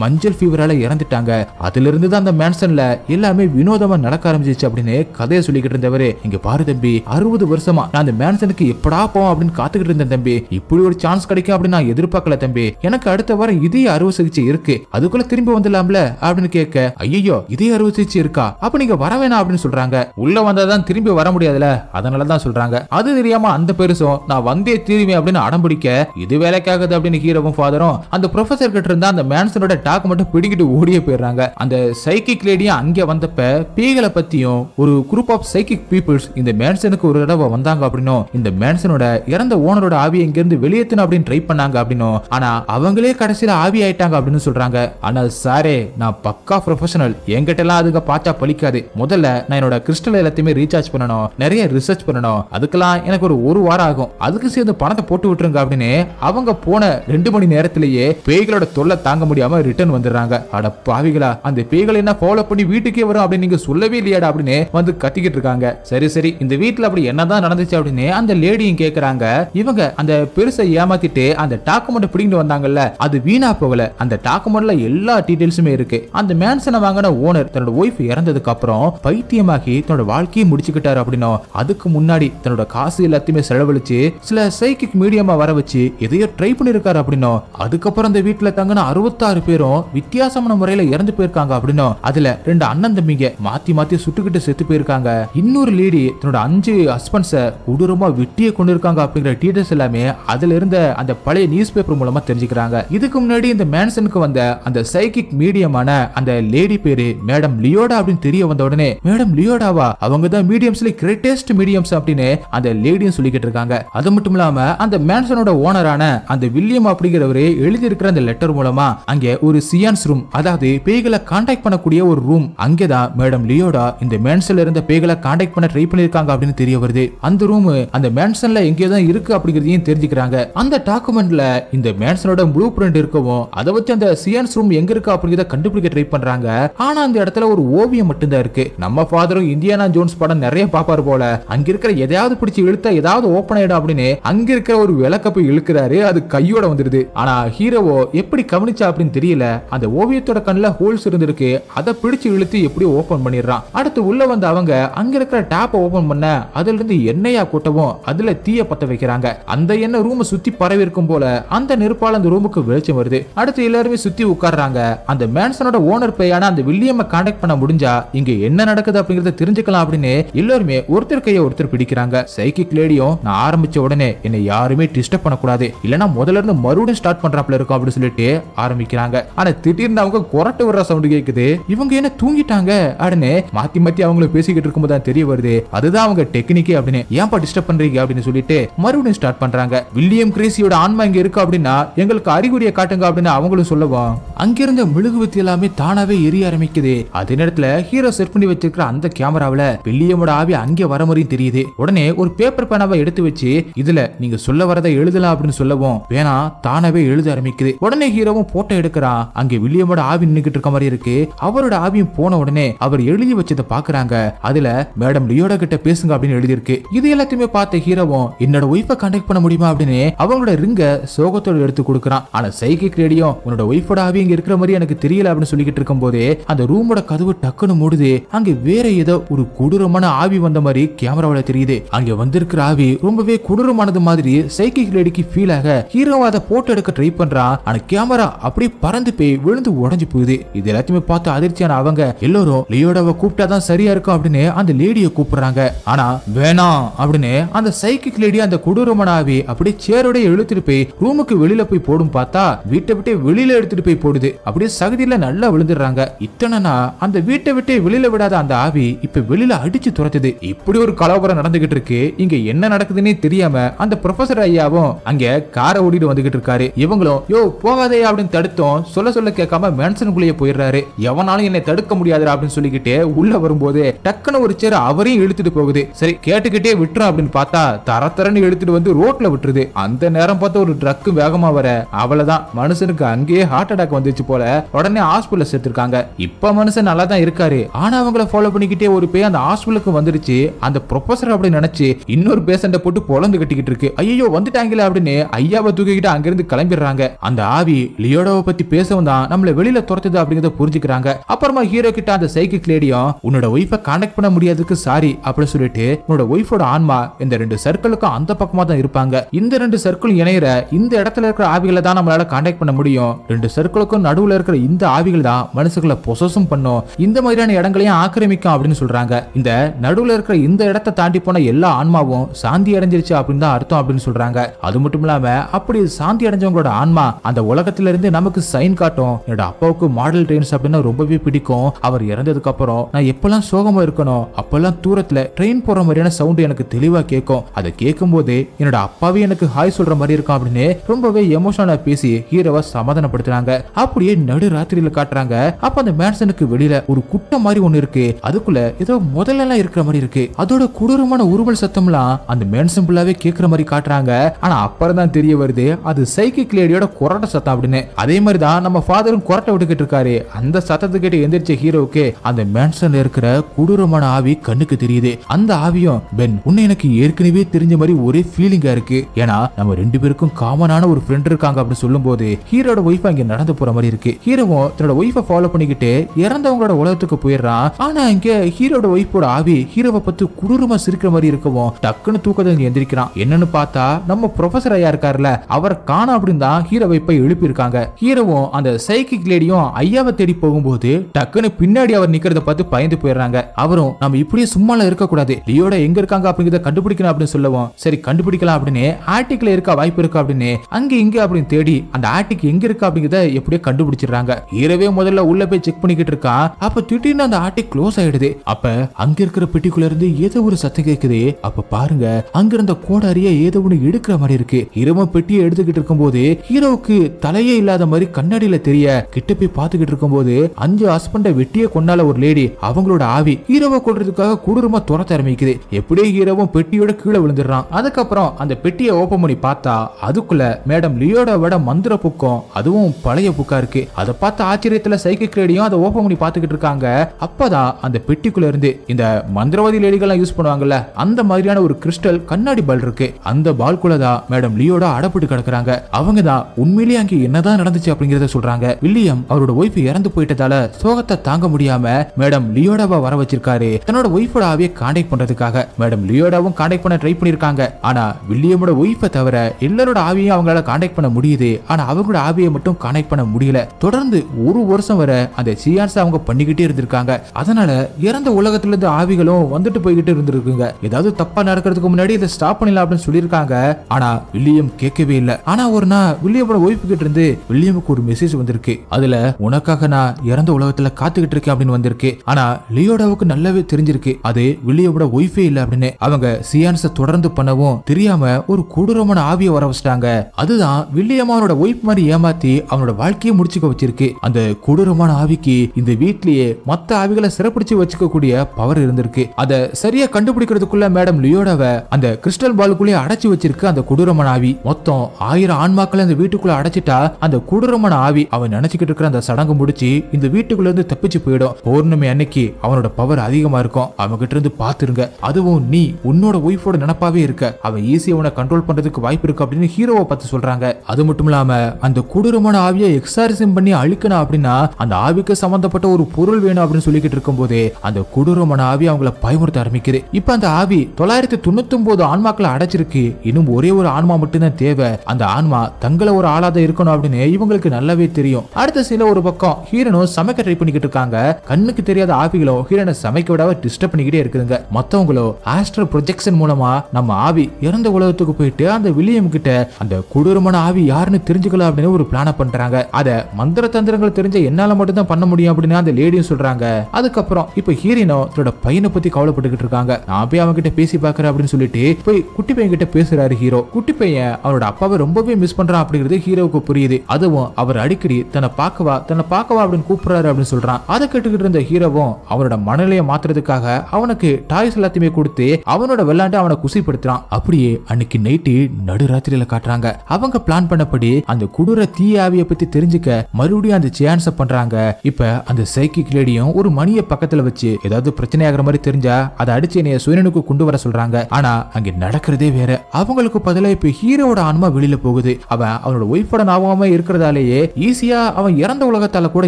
மஞ்சள் ஃபீவரால இறந்துட்டாங்க. அதுல இருந்து தான் அந்த மேன்சன்ல எல்லாமே வினோதமா நடக்க ஆரம்பிச்சிச்சு அப்படின்னு கதையை சொல்லிக்கிட்டு இருந்தவரு. இங்க பாரு தம்பி அறுபது வருஷமா நான் அந்த மேன்சனுக்கு எப்படா போவோம் அப்படின்னு காத்துக்கிட்டு இருந்தேன் தம்பி. இப்படி ஒரு சான்ஸ் கிடைக்கும் அப்படின்னு நான் எதிர்பார்க்கல தம்பி. எனக்கு அடுத்த வாரம் இதே அறுவை சிகிச்சை இருக்கு. அதுக்குள்ள திரும்பி வந்துடலாம்ல அப்படின்னு கேட்க ஐயோ இதே அறுவை சிகிச்சை இருக்கா? அப்ப நீங்க வர வேணாம் அப்படின்னு சொல்றாங்க. உள்ள வந்தாதான் திரும்பி வர முடியாதுல. அதனாலதான் சொல்றாங்க. அது தெரியாம அந்த பெருசும் நான் வந்தே தீருமே அப்படின்னு அடம்பு முடிக்க இது வேலைக்காகுது அப்படின்னு ஹீரோவும் ஃபாதரும் அந்த ப்ரொஃபசர் கிட்ட இருந்தா அந்த மேன்சனோட டாக் மட்டும் பிடிக்கிட்டு ஓடியே போயிடுறாங்க. அந்த சைக்கிக் லேடியும் அங்கே வந்தப்ப பீகளை பத்தியும் ஒரு குரூப் ஆஃப் சைக்கிக் பீப்புள்ஸ் இந்த மேன்சனுக்கு ஒரு தடவை வந்தாங்க அப்படின்னும் இந்த மேன்சனோட இறந்த ஓனரோட ஆவியை இங்கிருந்து வெளியேற்றணும் அப்படின்னு ட்ரை பண்ணாங்க அப்படின்னும். ஆனா அவங்களே கடைசியில ஆவி ஆயிட்டாங்க அப்படின்னு சொல்றாங்க. ஆனா சாரே நான் பக்கா ப்ரொஃபஷனல் என்கிட்ட எல்லாம் அதுங்க பார்த்தா பலிக்காது. முதல்ல நான் என்னோட கிறிஸ்டல் எல்லாத்தையுமே ரீசார்ஜ் பண்ணணும். நிறைய ரிசர்ச் பண்ணணும். அதுக்கெல்லாம் எனக்கு ஒரு ஒரு வாரம் ஆகும். அதுக்கு சேர்ந்து பணத்தை போட்டு விட்டுருங்க. அப்படின்னு அவங்க போன ரெண்டு மணி நேரத்திலேயே பேய்களோட தொல்லை தாங்க முடியாம ரிட்டர்ன் வந்துடுறாங்க. அட பாவிகளா அந்த பேய்கள் என்ன ஃபாலோ பண்ணி வீட்டுக்கே வரும் அப்படின்னு நீங்க சொல்லவே இல்லையாடா அப்படின்னு வந்து கத்திக்கிட்டு இருக்காங்க. சரி சரி இந்த வீட்டுல அப்படி என்னதான் நடந்துச்சு அப்படின்னு அந்த லேடியும் கேக்குறாங்க. இவங்க அந்த பெருசை ஏமாத்திட்டு அந்த டாக்குமெண்ட் பிடிங்கிட்டு வந்தாங்கல்ல அது வீணா போகல. அந்த டாக்குமெண்ட்ல எல்லா டீடைல்ஸுமே இருக்கு. அந்த மேன்சனை வாங்கின ஓனர் தன்னோட ஒய்ஃப் இறந்ததுக்கு அப்புறம் பைத்தியமாகி தன்னோட வாழ்க்கையை முடிச்சுக்கிட்டாரு அப்படின்னும். அதுக்கு முன்னாடி தன்னோட காசு எல்லாத்தையுமே செலவழிச்சு சில சைக்கிக் மீடியமா வர வர வச்சு எதையோ ட்ரை பண்ணிருக்காரு அப்படின்னும் அதுக்கப்புறம் அந்த வீட்டுல தங்கின அறுபத்தாறு பேரும் வித்தியாசமான முறையில இறந்து போயிருக்காங்க அப்படின்னும் அதுல ரெண்டு அண்ணன் தம்பிங்க மாத்தி மாத்தி சுட்டுக்கிட்டு செத்து போயிருக்காங்க. இன்னொரு லேடி தன்னோட அஞ்சு ஹஸ்பண்ட்ஸ கொடூரமா வெட்டியே கொண்டு இருக்காங்க அப்படிங்கிற டீடைல்ஸ் எல்லாமே அதுல இருந்த அந்த பழைய நியூஸ் பேப்பர் மூலமா தெரிஞ்சுக்கிறாங்க. இதுக்கு முன்னாடி இந்த மேன்சனுக்கு வந்த அந்த சைக்கிக் மீடியமான அந்த லேடி பேரு மேடம் லியோடா அப்படின்னு தெரிய வந்த உடனே மேடம் லியோடாவா? அவங்க தான் மீடியம்ஸ்ல கிரேட்டஸ்ட் மீடியம்ஸ் அப்படின்னு அந்த லேடியும் சொல்லிக்கிட்டு இருக்காங்க. அது மட்டும் இல்லாம அந்த மேன்சனோட ஓனரான அந்த வில்லியம் அப்படிங்கிறவரு எழுதியிருக்கிற அந்த லெட்டர் மூலமா அங்க ஒரு சியான்ஸ் ரூம் அதாவது பேய்களை காண்டாக்ட் பண்ணக்கூடிய ஒரு ரூம் அங்கேதான் மேடம் லியோடா இந்த மேன்சன்ல இருந்த பேய்களை காண்டாக்ட் பண்ண ட்ரை பண்ணிருக்காங்க அப்படின்னு தெரிய வருது. அந்த ரூம் அந்த மேன்சன்ல எங்கேயோ தான் இருக்கு அப்படிங்கிறதையும் தெரிஞ்சுக்கிறாங்க. அந்த டாக்குமெண்ட்ல இந்த மேன்சனோட ப்ளூ பிரிண்ட் இருக்கவும் அதை வச்சு அந்த சியான்ஸ் ரூம் எங்க இருக்கு அப்படிங்கிறத கண்டுபிடிக்க ட்ரை பண்றாங்க. ஆனா அந்த இடத்துல ஒரு ஓவியம் மட்டும்தான் இருக்கு. நம்ம ஃபாதரும் இந்தியானா ஜோன்ஸ் படம் நிறைய பாப்பாரு போல. அங்க இருக்கிற எதையாவது பிடிச்சி இழுத்தா ஏதாவது ஓப்பன் ஆயிடும் அப்படின்னு அங்க இருக்கிற ஒரு விளக்க போய் இழுக்கிறாரு அது கையோட வந்துருது ஆனா ஹீரோவோ எப்படி கவனிச்சா அப்படின்னு தெரியல. அந்த ஓவியத்தோட கண்ணுல ஹோல்ஸ் இருந்திருக்கு. அதை பிடிச்சு இழுத்து எப்படியோ ஓபன் பண்ணிடுறான். அடுத்து உள்ள வந்த அவங்க அங்க இருக்கிற டேப் ஓபன் பண்ண அதுல இருந்து எண்ணெயா கூட்டவும் அதுல தீய பத்த வைக்கிறாங்க. அந்த எண்ணெய் ரூம் சுத்தி பரவி இருக்கும் போல அந்த நெருப்பால அந்த ரூமுக்கு வெளிச்சம் வருது. அடுத்து எல்லாருமே சுத்தி உட்கார்றாங்க. அந்த மேன்சனோட ஓனர் பேயான அந்த வில்லியம் கான்டாக்ட் பண்ண முடிஞ்சா இங்க என்ன நடக்குது அப்படிங்கறத தெரிஞ்சுக்கலாம் அப்படின்னு எல்லாருமே ஒருத்தர் கையை ஒருத்தர் பிடிக்கிறாங்க. சைக்கிக் லேடியும் நான் ஆரம்பிச்ச உடனே என்னை யாருமே டிஸ்டர்ப் பண்ணக்கூடாது. இல்லைனா முதல்ல இருந்து மறுபடியும் ஸ்டார்ட் பண்றாப்ல இருக்கும் அப்படின்னு சொல்லிட்டு ஆரம்பிக்கிறாங்க. ஆனா திடீர்னு அவங்க கொரட்டு வர்ற சவுண்ட் கேக்குது. இவங்க என்ன தூங்கிட்டாங்க? அப்படின்னு மாத்தி மாத்தி அவங்கள பேசிக்கிட்டு இருக்கும்போது தான் தெரிய வருது. அதுதான் அவங்க டெக்னிக்கே அப்படின்னு. ஏன்பா டிஸ்டர்ப் பண்றீங்க அப்படின்னு சொல்லிட்டு மறுபடியும் ஸ்டார்ட் பண்றாங்க. வில்லியம் கிரேசியோட ஆன்மா இங்க இருக்கு அப்படின்னா எங்களுக்கு அறிகுறியை காட்டுங்க அப்படின்னு அவங்களும் சொல்லவும் அங்கிருந்த மெழுகுவத்தி எல்லாமே தானாவே எரிய ஆரம்பிக்குது. அதே நேரத்துல ஹீரோ செட் பண்ணி வச்சிருக்கிற அந்த கேமராவுல வில்லியமோட ஆவி அங்கே வர மாதிரியும் தெரியுது. உடனே ஒரு பேப்பர் பேனாவை எடுத்து வச்சு இதுல நீங்க சொல்ல வரதை எழுதலாம் அப்படின்னு சொல்லவும் வேணா தானவே எழுத ஆரம்பிக்குது. உடனே ஹீரோவும் போட்டோ எடுக்கிறான் அங்க வில்லியமோட ஆவி நின்னுகிட்டு இருக்க மாதிரி இருக்கு. அவரோட ஆவியும் போன உடனே அவர் எழுதி வச்சதை பாக்குறாங்க. அதுல மேடம் லியோட கிட்ட பேசுங்க அப்படின்னு எழுதியிருக்கு. இது எல்லாத்தையுமே பார்த்த ஹீரோவும் என்னோட ஒய்ஃபை கண்டக்ட் பண்ண முடியுமா? அப்படின்னு அவங்களோட ரிங்க சோகத்தோட எடுத்து கொடுக்குறான். ஆனா சைக்கிக் ரேடியோ உன்னோட ஒய்ஃபோட ஆவி இங்க இருக்கிற மாதிரி எனக்கு தெரியல அப்படின்னு சொல்லிக்கிட்டு இருக்கும் போதே அந்த ரூமோட கதவு டக்குன்னு மூடுது. அங்க வேற ஏதோ ஒரு கொடூரமான ஆவி வந்த மாதிரி கேமராவில தெரியுது. அங்க வந்திருக்கிற ஆவி ரொம்பவே கொடூரமானது மாதிரி சைக்கிக் லேடிக்கு ஃபீல் ஆக ஹீரோ அதை போட்டோ எடுக்க ட்ரை பண்றான். ஆனா கேமரா அப்படியே பறந்து போய் விழுந்து உடஞ்சு போகுது. இது எல்லாத்தையுமே பார்த்து அதிர்ச்சியான அவங்க எல்லோரும் லியோடாவை கூப்பிட்டாதான் சரியா இருக்கும் அப்படின்னு அந்த லேடியை கூப்பிடுறாங்க. ஆனா வேணாம் அப்படின்னு அந்த சைக்கிக் லேடி அந்த கொடூரமான ஆவி அப்படியே சேரோட இழுத்துட்டு போய் ரூமுக்கு வெளியில போய் போடும் பார்த்தா வீட்டை விட்டே வெளியில எடுத்துட்டு போய் போடுது. அப்படியே சகதியில நல்லா விழுந்துடுறாங்க. இத்தனைனா அந்த வீட்டை விட்டே வெளியில விடாத அந்த ஆவி இப்ப வெளியில அடிச்சு துரத்துது. இப்படி ஒரு கலவரம் நடந்துகிட்டு இருக்கு. இங்க என்ன நடக்குதுன்னே தெரியாம அந்த ப்ரொஃபசர் ஐயாவும் அங்க காரை ஓடிட்டு வந்துகிட்டு இருக்காரு. இவங்களும் யோ போகாதே அப்படின்னு தடுத்தோம். சொல்ல சொல்ல கேட்காம மேன்சனுக்குள்ளேயே போயிடுறாரு. எவனாலும் என்னை தடுக்க முடியாதுடா அப்படின்னு சொல்லிக்கிட்டு உள்ள வரும்போது டக்குன்னு ஒரு சேர் அவரையும் இழுத்துட்டு போகுது. சரி கேட்டுக்கிட்டே விட்டுரும் அப்படின்னு பார்த்தா தர தரன்னு இழுத்துட்டு வந்து ரோட்ல விட்டுருது. அந்த நேரம் பார்த்து ஒரு ட்ரக் வேகமா வர அவ்வளவுதான் மனுஷனுக்கு அங்கேயே ஹார்ட் அட்டாக் வந்துச்சு போல. உடனே ஹாஸ்பிட்டல் சேர்த்திருக்காங்க. இப்ப மனுஷன் நல்லா தான் இருக்காரு. ஆனா அவங்கள ஃபாலோ பண்ணிக்கிட்டே ஒரு பேய் அந்த ஹாஸ்பிட்டலுக்கு வந்துருச்சு. அந்த ப்ரொஃபசர் அப்படி நினைச்சு இன்னொரு பேஷண்ட போட்டு பொழந்து கட்டிக்கிட்டு இருக்கு. ஐயோ வந்துட்டாங்க. ஓடிட்டாங்களே அப்படின்னு ஐயாவை தூக்கிக்கிட்டு அங்கிருந்து கிளம்பிடுறாங்க. அந்த ஆவி லியோடோவை பத்தி பேசவும் தான் நம்மள வெளியில துரத்துது அப்படிங்கறத புரிஞ்சுக்கிறாங்க. அப்புறமா ஹீரோ கிட்ட அந்த சைக்கிக் லேடியும் உன்னோட ஒய்ஃபை கான்டாக்ட் பண்ண முடியாததுக்கு சாரி அப்படின்னு சொல்லிட்டு உன்னோட ஒய்ஃபோட ஆன்மா இந்த ரெண்டு சர்க்கிளுக்கும் அந்த பக்கமா தான் இருப்பாங்க. இந்த ரெண்டு சர்க்கிள் இணையிற இந்த இடத்துல இருக்கிற ஆவிகளை தான் நம்மளால கான்டாக்ட் பண்ண முடியும். ரெண்டு சர்க்கிளுக்கும் நடுவுல இருக்கிற இந்த ஆவிகள் தான் மனுஷங்களை பொசஸும் பண்ணும். இந்த மாதிரியான இடங்களையும் ஆக்கிரமிக்கும் அப்படின்னு சொல்றாங்க. இந்த நடுவுல இருக்கிற இந்த இடத்தை தாண்டி போன எல்லா ஆன்மாவும் சாந்தி அடைஞ்சிருச்சு அப்படின்னு தான் அர்த்தம் அப்படின்னு சொல்றாங்க. அது மட்டும் இல்லாம அப்படி சாந்தி அடைஞ்சவங்களோட ஆன்மா அந்த உலகத்துல இருந்து நமக்கு சைன் காட்டும். என்னோட அப்பாவுக்கு மாடல் ட்ரெயின்ஸ் அப்படின்னா ரொம்பவே பிடிக்கும். அவர் இறந்ததுக்கு அப்புறம் நான் எப்பெல்லாம் சோகமா இருக்கணும் அப்பெல்லாம் தூரத்துல ட்ரெயின் போற மாதிரியான சவுண்ட் எனக்கு தெளிவா கேட்கும். அதை கேட்கும் போது என்னோட அப்பாவே எனக்கு ஹாய் சொல்ற மாதிரி இருக்கும் அப்படின்னு ரொம்பவே எமோஷனலா பேசி ஹீரோவை சமாதானப்படுத்துறாங்க. அப்படியே நடு ராத்திரியில காட்டுறாங்க. அப்ப அந்த மேன்சனுக்கு வெளியில ஒரு குட்டை மாதிரி ஒண்ணு இருக்கு. அதுக்குள்ள ஏதோ முதல்ல எல்லாம் இருக்கிற மாதிரி இருக்கு. அதோட கொடூரமான உருவல் சத்தம்லாம் அந்த மேன்சன் ஃபுல்லாவே கேட்கிற மாதிரி காட்டுறாங்க. ஆனா அப்புறம் தான் தெரிய வருது அது சைக்கிக் லேடியோட கொரட்ட சத்தம் அப்படின்னு. அதே மாதிரி தான் நம்ம ஃபாதரும் கொரட்டை விட்டுக்கிட்டு இருக்காரு. அந்த சத்தத்தை கேட்டு எந்திரிச்ச ஹீரோவுக்கு அந்த மேன்சன்ல இருக்கிற கொடூரமான ஆவி கண்ணுக்கு தெரியுது. அந்த ஆவியும் பென் உன்னை எனக்கு ஏற்கனவே தெரிஞ்ச மாதிரி ஒரே ஃபீலிங்கா இருக்கு. ஏன்னா நம்ம ரெண்டு பேருக்கும் காமனான ஒரு ஃப்ரெண்ட் இருக்காங்க அப்படின்னு சொல்லும்போது ஹீரோட ஒய்ஃப் அங்க நடந்து போற மாதிரி இருக்கு. ஹீரோவும் தன்னோட ஒய்ஃபை ஃபாலோ பண்ணிக்கிட்டு இறந்தவங்களோட உலகத்துக்கு போயிடுறான். ஆனா இங்க ஹீரோட ஒய்ஃபோட ஆவி ஹீரோவை பத்தி குடூரமா சிரிக்கிற மாதிரி இருக்கவும் டக்குன்னு தூக்கத்தை எந்திரிக்கிறான். என்னன்னு பார்த்தா நம்ம ப்ரொஃபசர் ஐயா இருக்காருல்ல அவர் காணா அப்படின்னு தான் ஹீரோவை போய் எழுப்பியிருக்காங்க. ஹீரோவும் அந்த சைக்கிக் லேடியும் ஐயாவை தேடி போகும்போது டக்குன்னு பின்னாடி அவர் நிக்கிறத பார்த்து பயந்து போயிடுறாங்க. அவரும் நம்ம இப்படியே சும்மால இருக்கக்கூடாது. லியோட எங்க இருக்காங்க அப்படிங்கிறத கண்டுபிடிக்கணும் அப்படின்னு சொல்லவும் சரி கண்டுபிடிக்கலாம் அப்படின்னு ஆர்டிக்ல இருக்க வாய்ப்பு இருக்கு அப்படின்னு அங்க இங்க அப்படின்னு தேடி அந்த ஆர்டிக் எங்க இருக்கு அப்படிங்கிறத எப்படியோ கண்டுபிடிச்சிடுறாங்க. ஹீரோவே முதல்ல உள்ள போய் செக் பண்ணிக்கிட்டு இருக்கான். அப்ப திடீர்னு அந்த ஆர்டிக் க்ளோஸ் ஆயிடுது. அப்ப அங்க இருக்கிற பெட்டிக்குள்ள இருந்து ஏதோ ஒரு சத்தம் கேக்குது. அப்ப பாருங்க அங்க இருந்த கோடாரிய ஏதோ ஒண்ணு எடுக்கிற மாதிரி இருக்கு. ஹீரோவ பெட்டியை எடுத்துக்கிட்டு இருக்கும்போது ஹீரோவுக்கு தலையே இல்லாத மாதிரி கண்ணாடியில தெரிய கிட்ட போய் பாத்துக்கிட்டு இருக்கும்போது அஞ்சு ஹஸ்பண்ட வெட்டியே கொண்டால ஒரு லேடி அவங்களோட ஆவி ஹீரோவை கொள்றதுக்காக கொடூரமா துரத்த ஆரம்பிக்குது. எப்படியே ஹீரோவும் பெட்டியோட கீழே விழுந்துடுறான். அதுக்கப்புறம் அந்த பெட்டியை ஓபன் பண்ணி பார்த்தா அதுக்குள்ள மேடம் லியோட விட மந்திர புக்கம் அதுவும் பழைய புக்கா இருக்கு. அதை பார்த்த ஆச்சரியத்துல சைக்கிக் லேடியும் அதை ஓபன் பண்ணி பார்த்துக்கிட்டு இருக்காங்க. அப்பதான் அந்த பெட்டிக்குள்ள இருந்து இந்த மந்திரவாதி லேடிகள்லாம் யூஸ் பண்ணுவாங்கல்ல அந்த மாதிரியான ஒரு கிறிஸ்டல் கண்ணாடி பால் இருக்கு. அந்த பால்குள்ள தான் மேடம் லியோட அடப்பட்டு கிடக்குறாங்க. அவங்க தான் உண்மையிலேயே அங்கே என்னதான் நடந்துச்சு அப்படிங்கறத சொல்றாங்க. வில்லியம் அவரோட ஒய்ஃப் இறந்து போயிட்டதால சோகத்தை தாங்க முடியாம மேடம் லியோடாவை வர வச்சிருக்காரு. தன்னோட ஒய்ஃபோட ஆவியை கான்டாக்ட் பண்றதுக்காக மேடம் லியோடாவும் கான்டாக்ட் பண்ண ட்ரை பண்ணிருக்காங்க ஆனா வில்லியமோட ஒய்ஃபை தவிர எல்லாரோட ஆவியும் அவங்களால கான்டாக்ட் பண்ண முடியுது. ஆனா அவங்களோட ஆவியை மட்டும் கான்டாக்ட் பண்ண முடியல. தொடர்ந்து ஒரு வருஷம் வரை அந்த சியான்ஸ் அவங்க பண்ணிக்கிட்டே இருந்திருக்காங்க. அதனால இறந்த உலகத்துல இருந்து ஆவிகளும் வந்துட்டு போய்கிட்டு இருந்திருக்குங்க. ஏதாவது தப்பா நடக்கிறதுக்கு முன்னாடி இதை ஸ்டாப் பண்ணலாம் அப்படின்னு சொல்லியிருக்காங்க. ஆனா வில்லியம் கேட்கவே இல்லை. ஆனா ஒரு நாள் வில்லியமோட ஒய்ஃப் கிட்ட இருந்து வில்லியமுக்கு ஒரு மெசேஜ் வந்திருக்கு. அதுல உனக்காக நான் இறந்த உலகத்துல காத்துக்கிட்டு இருக்கேன் அப்படின்னு வந்திருக்கு. ஆனா லியோடாவுக்கு நல்லாவே தெரிஞ்சிருக்கு. அது வில்லியமோட ஒய்ஃபே இல்ல அப்படின்னு. அவங்க சியான்ஸ தொடர்ந்து பண்ணவும் தெரியாம ஒரு கொடூரமான ஆவியை வர வச்சிட்டாங்க. அதுதான் வில்லியம் அவனோட ஒய்ஃப் மாதிரி ஏமாத்தி அவனோட வாழ்க்கையை முடிச்சுக்க வச்சிருக்கு. அந்த கொடூரமான ஆவிக்கு இந்த வீட்லயே மத்த ஆவிகளை சிறப்பிடிச்சு வச்சுக்க கூடிய பவர் இருந்திருக்கு. அதை சரியா கண்டுபிடிக்கிறதுக்குள்ள மேடம் லியோடாவை அந்த கிறிஸ்டல் பாலுக்குள்ளேயே அடைச்சு வச்சிருக்கு அந்த கொடூரமான ஆவி. மொத்தம் ஆயிரம் ஆன்மாக்களை அந்த வீட்டுக்குள்ள அடைச்சிட்டா அந்த கொடூரமான ஆவி அவன் நினைச்சுக்கிட்டு இருக்கிற அந்த சடங்கு முடிச்சு இந்த வீட்டுக்குள்ள இருந்து தப்பிச்சு போயிடும். பௌர்ணமி அன்னைக்கு அவனோட பவர் அதிகமா இருக்கும். அவன் கிட்ட இருந்து பாத்துருங்க. அதுவும் நீ உன்னோட ஒய்ஃபோட நினப்பாவே இருக்க. அவன் ஈஸியா உன்னை கண்ட்ரோல் பண்றதுக்கு வாய்ப்பு இருக்கு அப்படின்னு ஹீரோவை பார்த்து சொல்றாங்க. அது மட்டும் இல்லாம அந்த கொடூரமான ஆவியை எக்ஸாரிசம் பண்ணி அழிக்கணும் அப்படின்னா அந்த ஆவிக்கு சம்பந்தப்பட்ட ஒரு பொருள் வேணும் அப்படின்னு சொல்லிக்கிட்டு இருக்கும்போதே அந்த கொடூரமான ஆவி அவங்கள பயமுறுத்த ஆரம்பிக்குது. இப்ப அந்த ஆவி தொள்ளாயிரத்தி தொண்ணூத்தி ஒன்பது ஆன்மாக்களை அடைச்சிருக்கு. இன்னும் ஒரே ஒரு ஆன்மா மட்டும்தான் தேவை. அந்த ஆன்மா தங்களை ஒரு ஆளாத இருக்கணும் அப்படின்னு இவங்களுக்கு நல்லாவே தெரியும். அடுத்த சில ஒரு பக்கம் ஹீரனும் சமைக்க ட்ரை பண்ணிக்கிட்டு இருக்காங்க. கண்ணுக்கு தெரியாத ஆவிகளும் ஹீரனை சமைக்க விடாம டிஸ்டர்ப் பண்ணிக்கிட்டே இருக்குதுங்க. மத்தவங்களோ ஆஸ்ட்ரல் ப்ரொஜெக்ஷன் மூலமா நம்ம ஆவி இறந்த உலகத்துக்கு போயிட்டு அந்த வில்லியம் கிட்ட அந்த கொடூரமான ஆவி யாருன்னு தெரிஞ்சுக்கலாம் அப்படின்னு ஒரு பிளான பண்றாங்க. அத மந்திர தந்திரங்கள் தெரிஞ்ச என்னால மட்டும் தான் பண்ண முடியும் அப்படின்னு அந்த லேடியும் சொல்றாங்க. அதுக்கப்புறம் இப்ப ஹீரோனோ தன்னோட பையனை பத்தி கவலைப்பட்டுக்கிட்டு இருக்காங்க. நான் போய் அவன் கிட்ட பேசி பாக்குறேன் அப்படின்னு சொல்லிட்டு போய் குட்டி பையன் கிட்ட பேசுறாரு ஹீரோ. குட்டி பையன் அவனோட அப்பாவை ரொம்பவே மிஸ் பண்றான் அப்படிங்கிறது ஹீரோவுக்கு புரியுது. அதுவும் அவர் அடிக்கடி தன்னை பார்க்கவா தன்னை பார்க்கவா அப்படின்னு கூப்பிடுறாரு அப்படின்னு சொல்றான். அதை கேட்டுக்கிட்டு இருந்த ஹீரோவும் அவனோட மனநிலையை மாத்துறதுக்காக அவனுக்கு டாய்ஸ் எல்லாத்தையுமே கொடுத்து அவனோட விளையாண்டு அவனை குசிப்படுத்துறான். அப்படியே அன்னைக்கு நைட்டு நடுராத்திரியில காட்டுறாங்க. அவங்க பிளான் பண்ணபடி அந்த குடூர தீய பத்தி தெரிஞ்சுக்க மறுபடியும் அந்த சான்ஸ பண்றாங்க. இப்ப அந்த சைக்கிக் லேடியும் ஒரு மணியை பக்கத்துல வச்சு ஏதாவது பிரச்சனை ஆகிற மாதிரி தெரிஞ்சா அதை அடிச்சு என்னைய சுயனனுக்கு கொண்டு வர சொல்றாங்க. ஆனா அங்க நடக்கிறதே வேற. அவங்களுக்கு பதில் பதிலா இப்ப ஹீரோட ஆன்மா வெளியில போகுது. அவன் அவனோட ஒய்ஃபோட ஞாபகமா இருக்கிறதாலேயே ஈஸியா அவன் இறந்த உலகத்தால கூட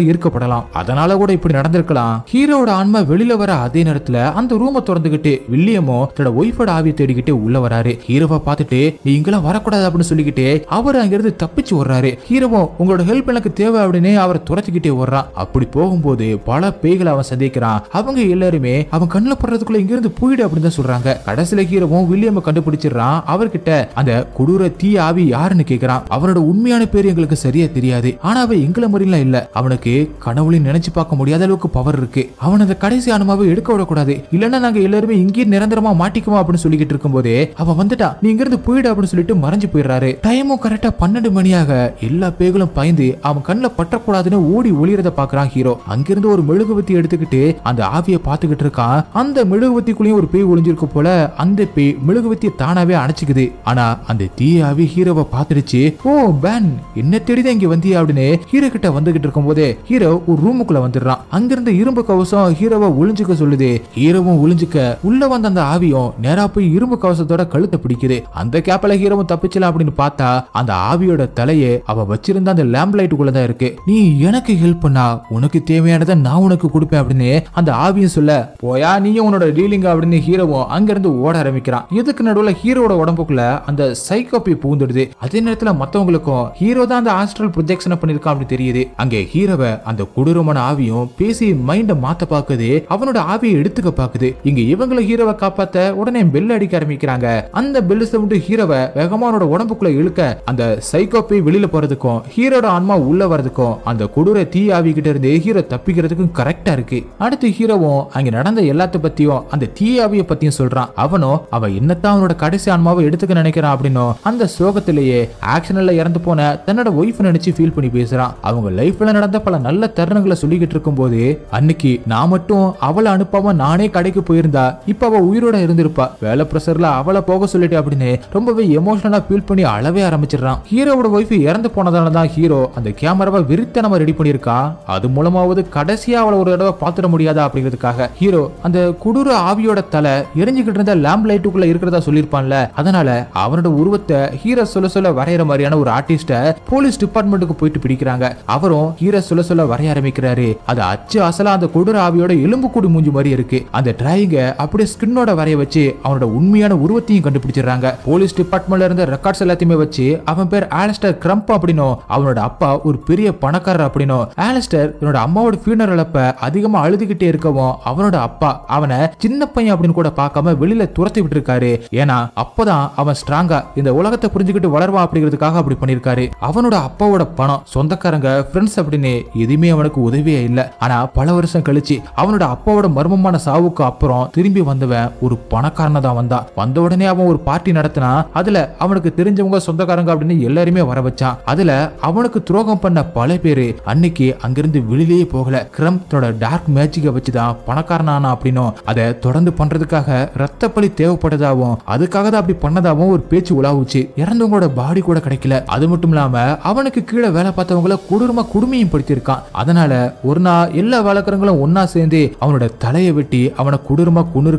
ஈர்க்கப்படலாம். அதனால கூட இப்படி நடந்திருக்கலாம். ஹீரோவோட ஆன்மா வெளியில வர அதே நேரத்துல அந்த ரூமை திறந்துகிட்டு வில்லியமோ தன்னோட ஒய்ஃபோட ஆவியை தேடிக்கிட்டு உள்ள வராரு. ஹீரோவை பார்த்துட்டு நீ இங்கெல்லாம் வரக்கூடாது அப்படின்னு சொல்லிக்கிட்டு அவர் அங்கிருந்து தப்பிச்சு வர்றாரு ஹீரோவும் உங்களோட ஹெல்ப் எனக்கு தேவை அப்படின்னு அவரை துரத்திக்கிட்டே வர்றான் அப்படி போகும்போது பல பேய்களை அவன் சந்திக்கிறான். அவங்க எல்லாருமே அவன் கண்ணில் படுறதுக்குள்ள இங்கிருந்து போயிடு அப்படின்னு தான் சொல்றாங்க. கடைசியில ஹீரோவும் வில்லியம் கண்டுபிடிச்சிடுறான். அவர்கிட்ட அந்த கொடூர தீ ஆவி யாருன்னு கேக்குறான். அவனோட உண்மையான பேர் எங்களுக்கு சரியா தெரியாது. ஆனா அவன் எங்களை மாதிரிலாம் இல்ல. அவனுக்கு கனவுலையும் நினைச்சு பார்க்க முடியாத அளவுக்கு பவர் இருக்கு. அவன் அந்த கடைசி அனுமாவை எடுக்க விடக்கூடாது. இல்லன்னா நாங்க எல்லாருமே இங்கேயே நிரந்தரமா மாட்டிக்குமா அப்படின்னு சொல்லிக்கிட்டு இருக்கும்போதே அவன் வந்துட்டான் நீ இங்கிருந்து போயிடு அப்படின்னு சொல்லிட்டு மறைஞ்சு போயிடுறாரு. டைமும் கரெக்டா பன்னெண்டு மணியாக எல்லா பேய்களும் பயந்து அவன் கண்ணில் பற்றக்கூடாதுன்னு ஓடி ஒளியறத பாக்குறான் ஹீரோ. அங்கிருந்து ஒரு மெழுகுவத்தி எடுத்துக்கிட்டு அந்த ஆவியை பார்த்துக்கிட்டு இருக்கான். அந்த மெழுகுவத்திக்குள்ளேயும் ஒரு பேய் ஒளிஞ்சிருக்கும் போல அந்த பேய் மெழுகுவத்தியை தானாவே அணைச்சிக்குது. ஆனா அந்த தீயாவி ஹீரோவை பார்த்துடுச்சு. ஓ பேன் என்ன தேடிதான் இங்க வந்தியா அப்படின்னு ஹீரோ கிட்ட வந்துகிட்டு இருக்கும் போதே ஹீரோ ஒரு ரூமுக்குள்ள வந்துடுறான். அங்கிருந்த இரும்பு கவசம் ஹீரோவை ஒளிஞ்சுக்க சொல்லுது. ஹீரோவும் ஒளிஞ்சுக்க உள்ள வந்த அந்த ஆவியும் நேரா போய் இரும்பு கவசத்தோட கழுத்தை பிடிக்குது. அந்த கேப்பல ஹீரோவும் தப்பிச்சலாம் அப்படின்னு பார்த்தா அந்த ஆவியோட தலையே அவ வச்சிருந்த அந்த லேம்ப் லைட்டுக்குள்ள தான் இருக்கு. நீ எனக்கு ஹெல்ப் பண்ணா உனக்கு தேவையானதை நான் உனக்கு கொடுப்பேன் அப்படின்னு அந்த ஆவியும் சொல்ல போயா நீயும் உன்னோட டீலிங் அப்படின்னு ஹீரோவும் அங்கிருந்து ஓட ஆரம்பிக்கிறான். இதுக்கு நடுவுல ஹீரோட உடம்புக்குள்ள அந்த சைக்கோப்பி பூந்துடுது அதே நேரத்துல மத்தவங்களுக்கும் ஹீரோ தான் அந்த ஆஸ்ட்ரல் ப்ரொஜெக்ஷன் பண்ணிருக்கான் அப்படின்னு தெரியுது. அங்கே ஹீரோவை அந்த கொடூரமான ஆவியும் பேசி மைண்ட மாத்த பாக்குது. அவனோட ஆவியை எடுத்துக்க பாக்குது. இங்க இவங்களை ஹீரோவை காப்பாத்த உடனே பெல் அடிக்க ஆரம்பிக்கிறாங்க. அந்த பெல் சவுண்டு ஹீரோவை வேகமா அவனோட உடம்புக்குள்ள இழுக்க அந்த சைக்கோப்பி வெளியில போறதுக்கும் ஹீரோட ஆன்மா உள்ள வரதுக்கும் அந்த கொடூர தீ ஆவி கிட்ட இருந்து ஹீரோ தப்பிக்கிறதுக்கும் கரெக்டா இருக்கு. அடுத்து ஹீரோவும் அங்க நடந்த எல்லாத்த பத்தியும் அந்த தீ ஆவியை பத்தியும் சொல்றான். அவனும் அவன் என்னத்தான் அவனோட கடைசி ஆன்மாவை எடுத்துக்க நினைக்கிறான் அப்படின்னும் அந்த சோகத்திலேயே ஆக்ஷன்ல இறந்து போன தன்னோட ஒய்ஃப் நினைச்சு ஃபீல் பண்ணி பேசுறான். அவங்க லைஃப்ல நடந்த பல நல்ல தருணங்களை சொல்லிக்கிட்டு இருக்கும்போது அன்னைக்கு நான் மட்டும் அவளை அனுப்பாம நானே கடைக்கு போயிருந்தா இப்ப அவ உயிரோட இருந்திருப்பா. வேலை ப்ரெஷர்ல அவளை போக சொல்லிட்டு அப்படின்னு ரொம்பவே எமோஷனலா ஃபீல் பண்ணி அளவே ஆரம்பிச்சிடுறான். ஹீரோவோட ஒய்ஃப் இறந்து போனதால தான் ஹீரோ அந்த கேமராவை விரித்தனமா ரெடி பண்ணியிருக்கான் அது மூலமாவது கடைசியா அவளை ஒரு தடவை பாத்துட முடியாதா அப்படிங்கிறதுக்காக ஹீரோ அந்த குடூர ஆவியோட தலை எரிஞ்சுக்கிட்டு இருந்த லேம்ப் லைட்டுக்குள்ள இருக்கிறதா சொல்லியிருப்பான்ல அதனால அவனோட உருவத்தை ஹீரோ சொல்ல சொல்ல வரைகிற மாதிரியான ஒரு ஆர்டிஸ்ட போலீஸ் டிபார்ட்மெண்ட்டுக்கு போயிட்டு பிடிக்கிறாங்க. அவரும் ஹீரோ சொல்ல சொல்ல வரைய ஆரம்பிக்கிறாரு. அது அச்சு அசலா அந்த கொடூர ஆவியோட எலும்பு கூடு மூஞ்சி மாதிரி இருக்கு. அந்த டிராயிங்க அப்படியே ஸ்கின்னோட வரைய வச்சு அவனோட உண்மையான உருவத்தையும் கண்டுபிடிச்சிடுறாங்க. போலீஸ் டிபார்ட்மெண்ட்ல இருந்த ரெக்கார்ட்ஸ் எல்லாத்தையுமே வச்சு அவன் பேர் ஆலஸ்டர் கிரம்ப் அப்படின்னும் அவனோட அப்பா ஒரு பெரிய பணக்காரர் அப்படின்னும் ஆலஸ்டர் என்னோட அம்மாவோட ஃபியூனரல் அப்ப அதிகமா அழுதுகிட்டே இருக்கவும் அவனோட அப்பா அவனை சின்ன பையன் அப்படின்னு கூட பார்க்காம வெளியில துரத்தி விட்டுருக்காரு. ஏன்னா அப்பதான் அவன் ஸ்ட்ராங்கா இந்த உலகத்தை புரிஞ்சுக்கிட்டு வளர்வான் அப்படிங்கிறதுக்காக அப்படி பண்ணிருக்காரு அவனோட அப்பாவோட பணம் சொந்தக்காரங்க ஃப்ரெண்ட்ஸ் அப்படின்னு எதுவுமே அவனுக்கு உதவியே இல்ல. ஆனா பல வருஷம் கழிச்சு அவனோட அப்பாவோட மர்மமான சாவுக்கு அப்புறம் திரும்பி வந்தவன் ஒரு பணக்காரனா தான் வந்தான். வந்த உடனே அவன் ஒரு பார்ட்டி நடத்தினா அதுல அவனுக்கு தெரிஞ்சவங்க சொந்தக்காரங்க அப்படின்னு எல்லாருமே வர வச்சான். அதுல அவனுக்கு துரோகம் பண்ண பல பேரு அன்னைக்கு அங்கிருந்து வெளியிலேயே போகல. கிரம் தன்னோட டார்க் மேஜிக்கை வச்சுதான் பணக்காரனானா அப்படின்னும் அதை தொடர்ந்து பண்றதுக்காக ரத்த பலி தேவைப்பட்டதாகவும் அதுக்காக தான் அப்படி பண்ணதாகவும் ஒரு பேச்சு உலாவுச்சு. இறந்தவங்களோட பாடி கூட கிடைக்கல. அது மட்டும் இல்லாம அவனுக்கு கீழே வேலை பார்த்தவங்கள கொடூரமா குடுமையும் படுத்தியிருக்கான். அதனால ஒரு நாள் எல்லா வேலைக்காரங்களும் ஒன்னா சேர்ந்து அவனோட தலையை வெட்டி அவனை கொடூரமா கொண்டு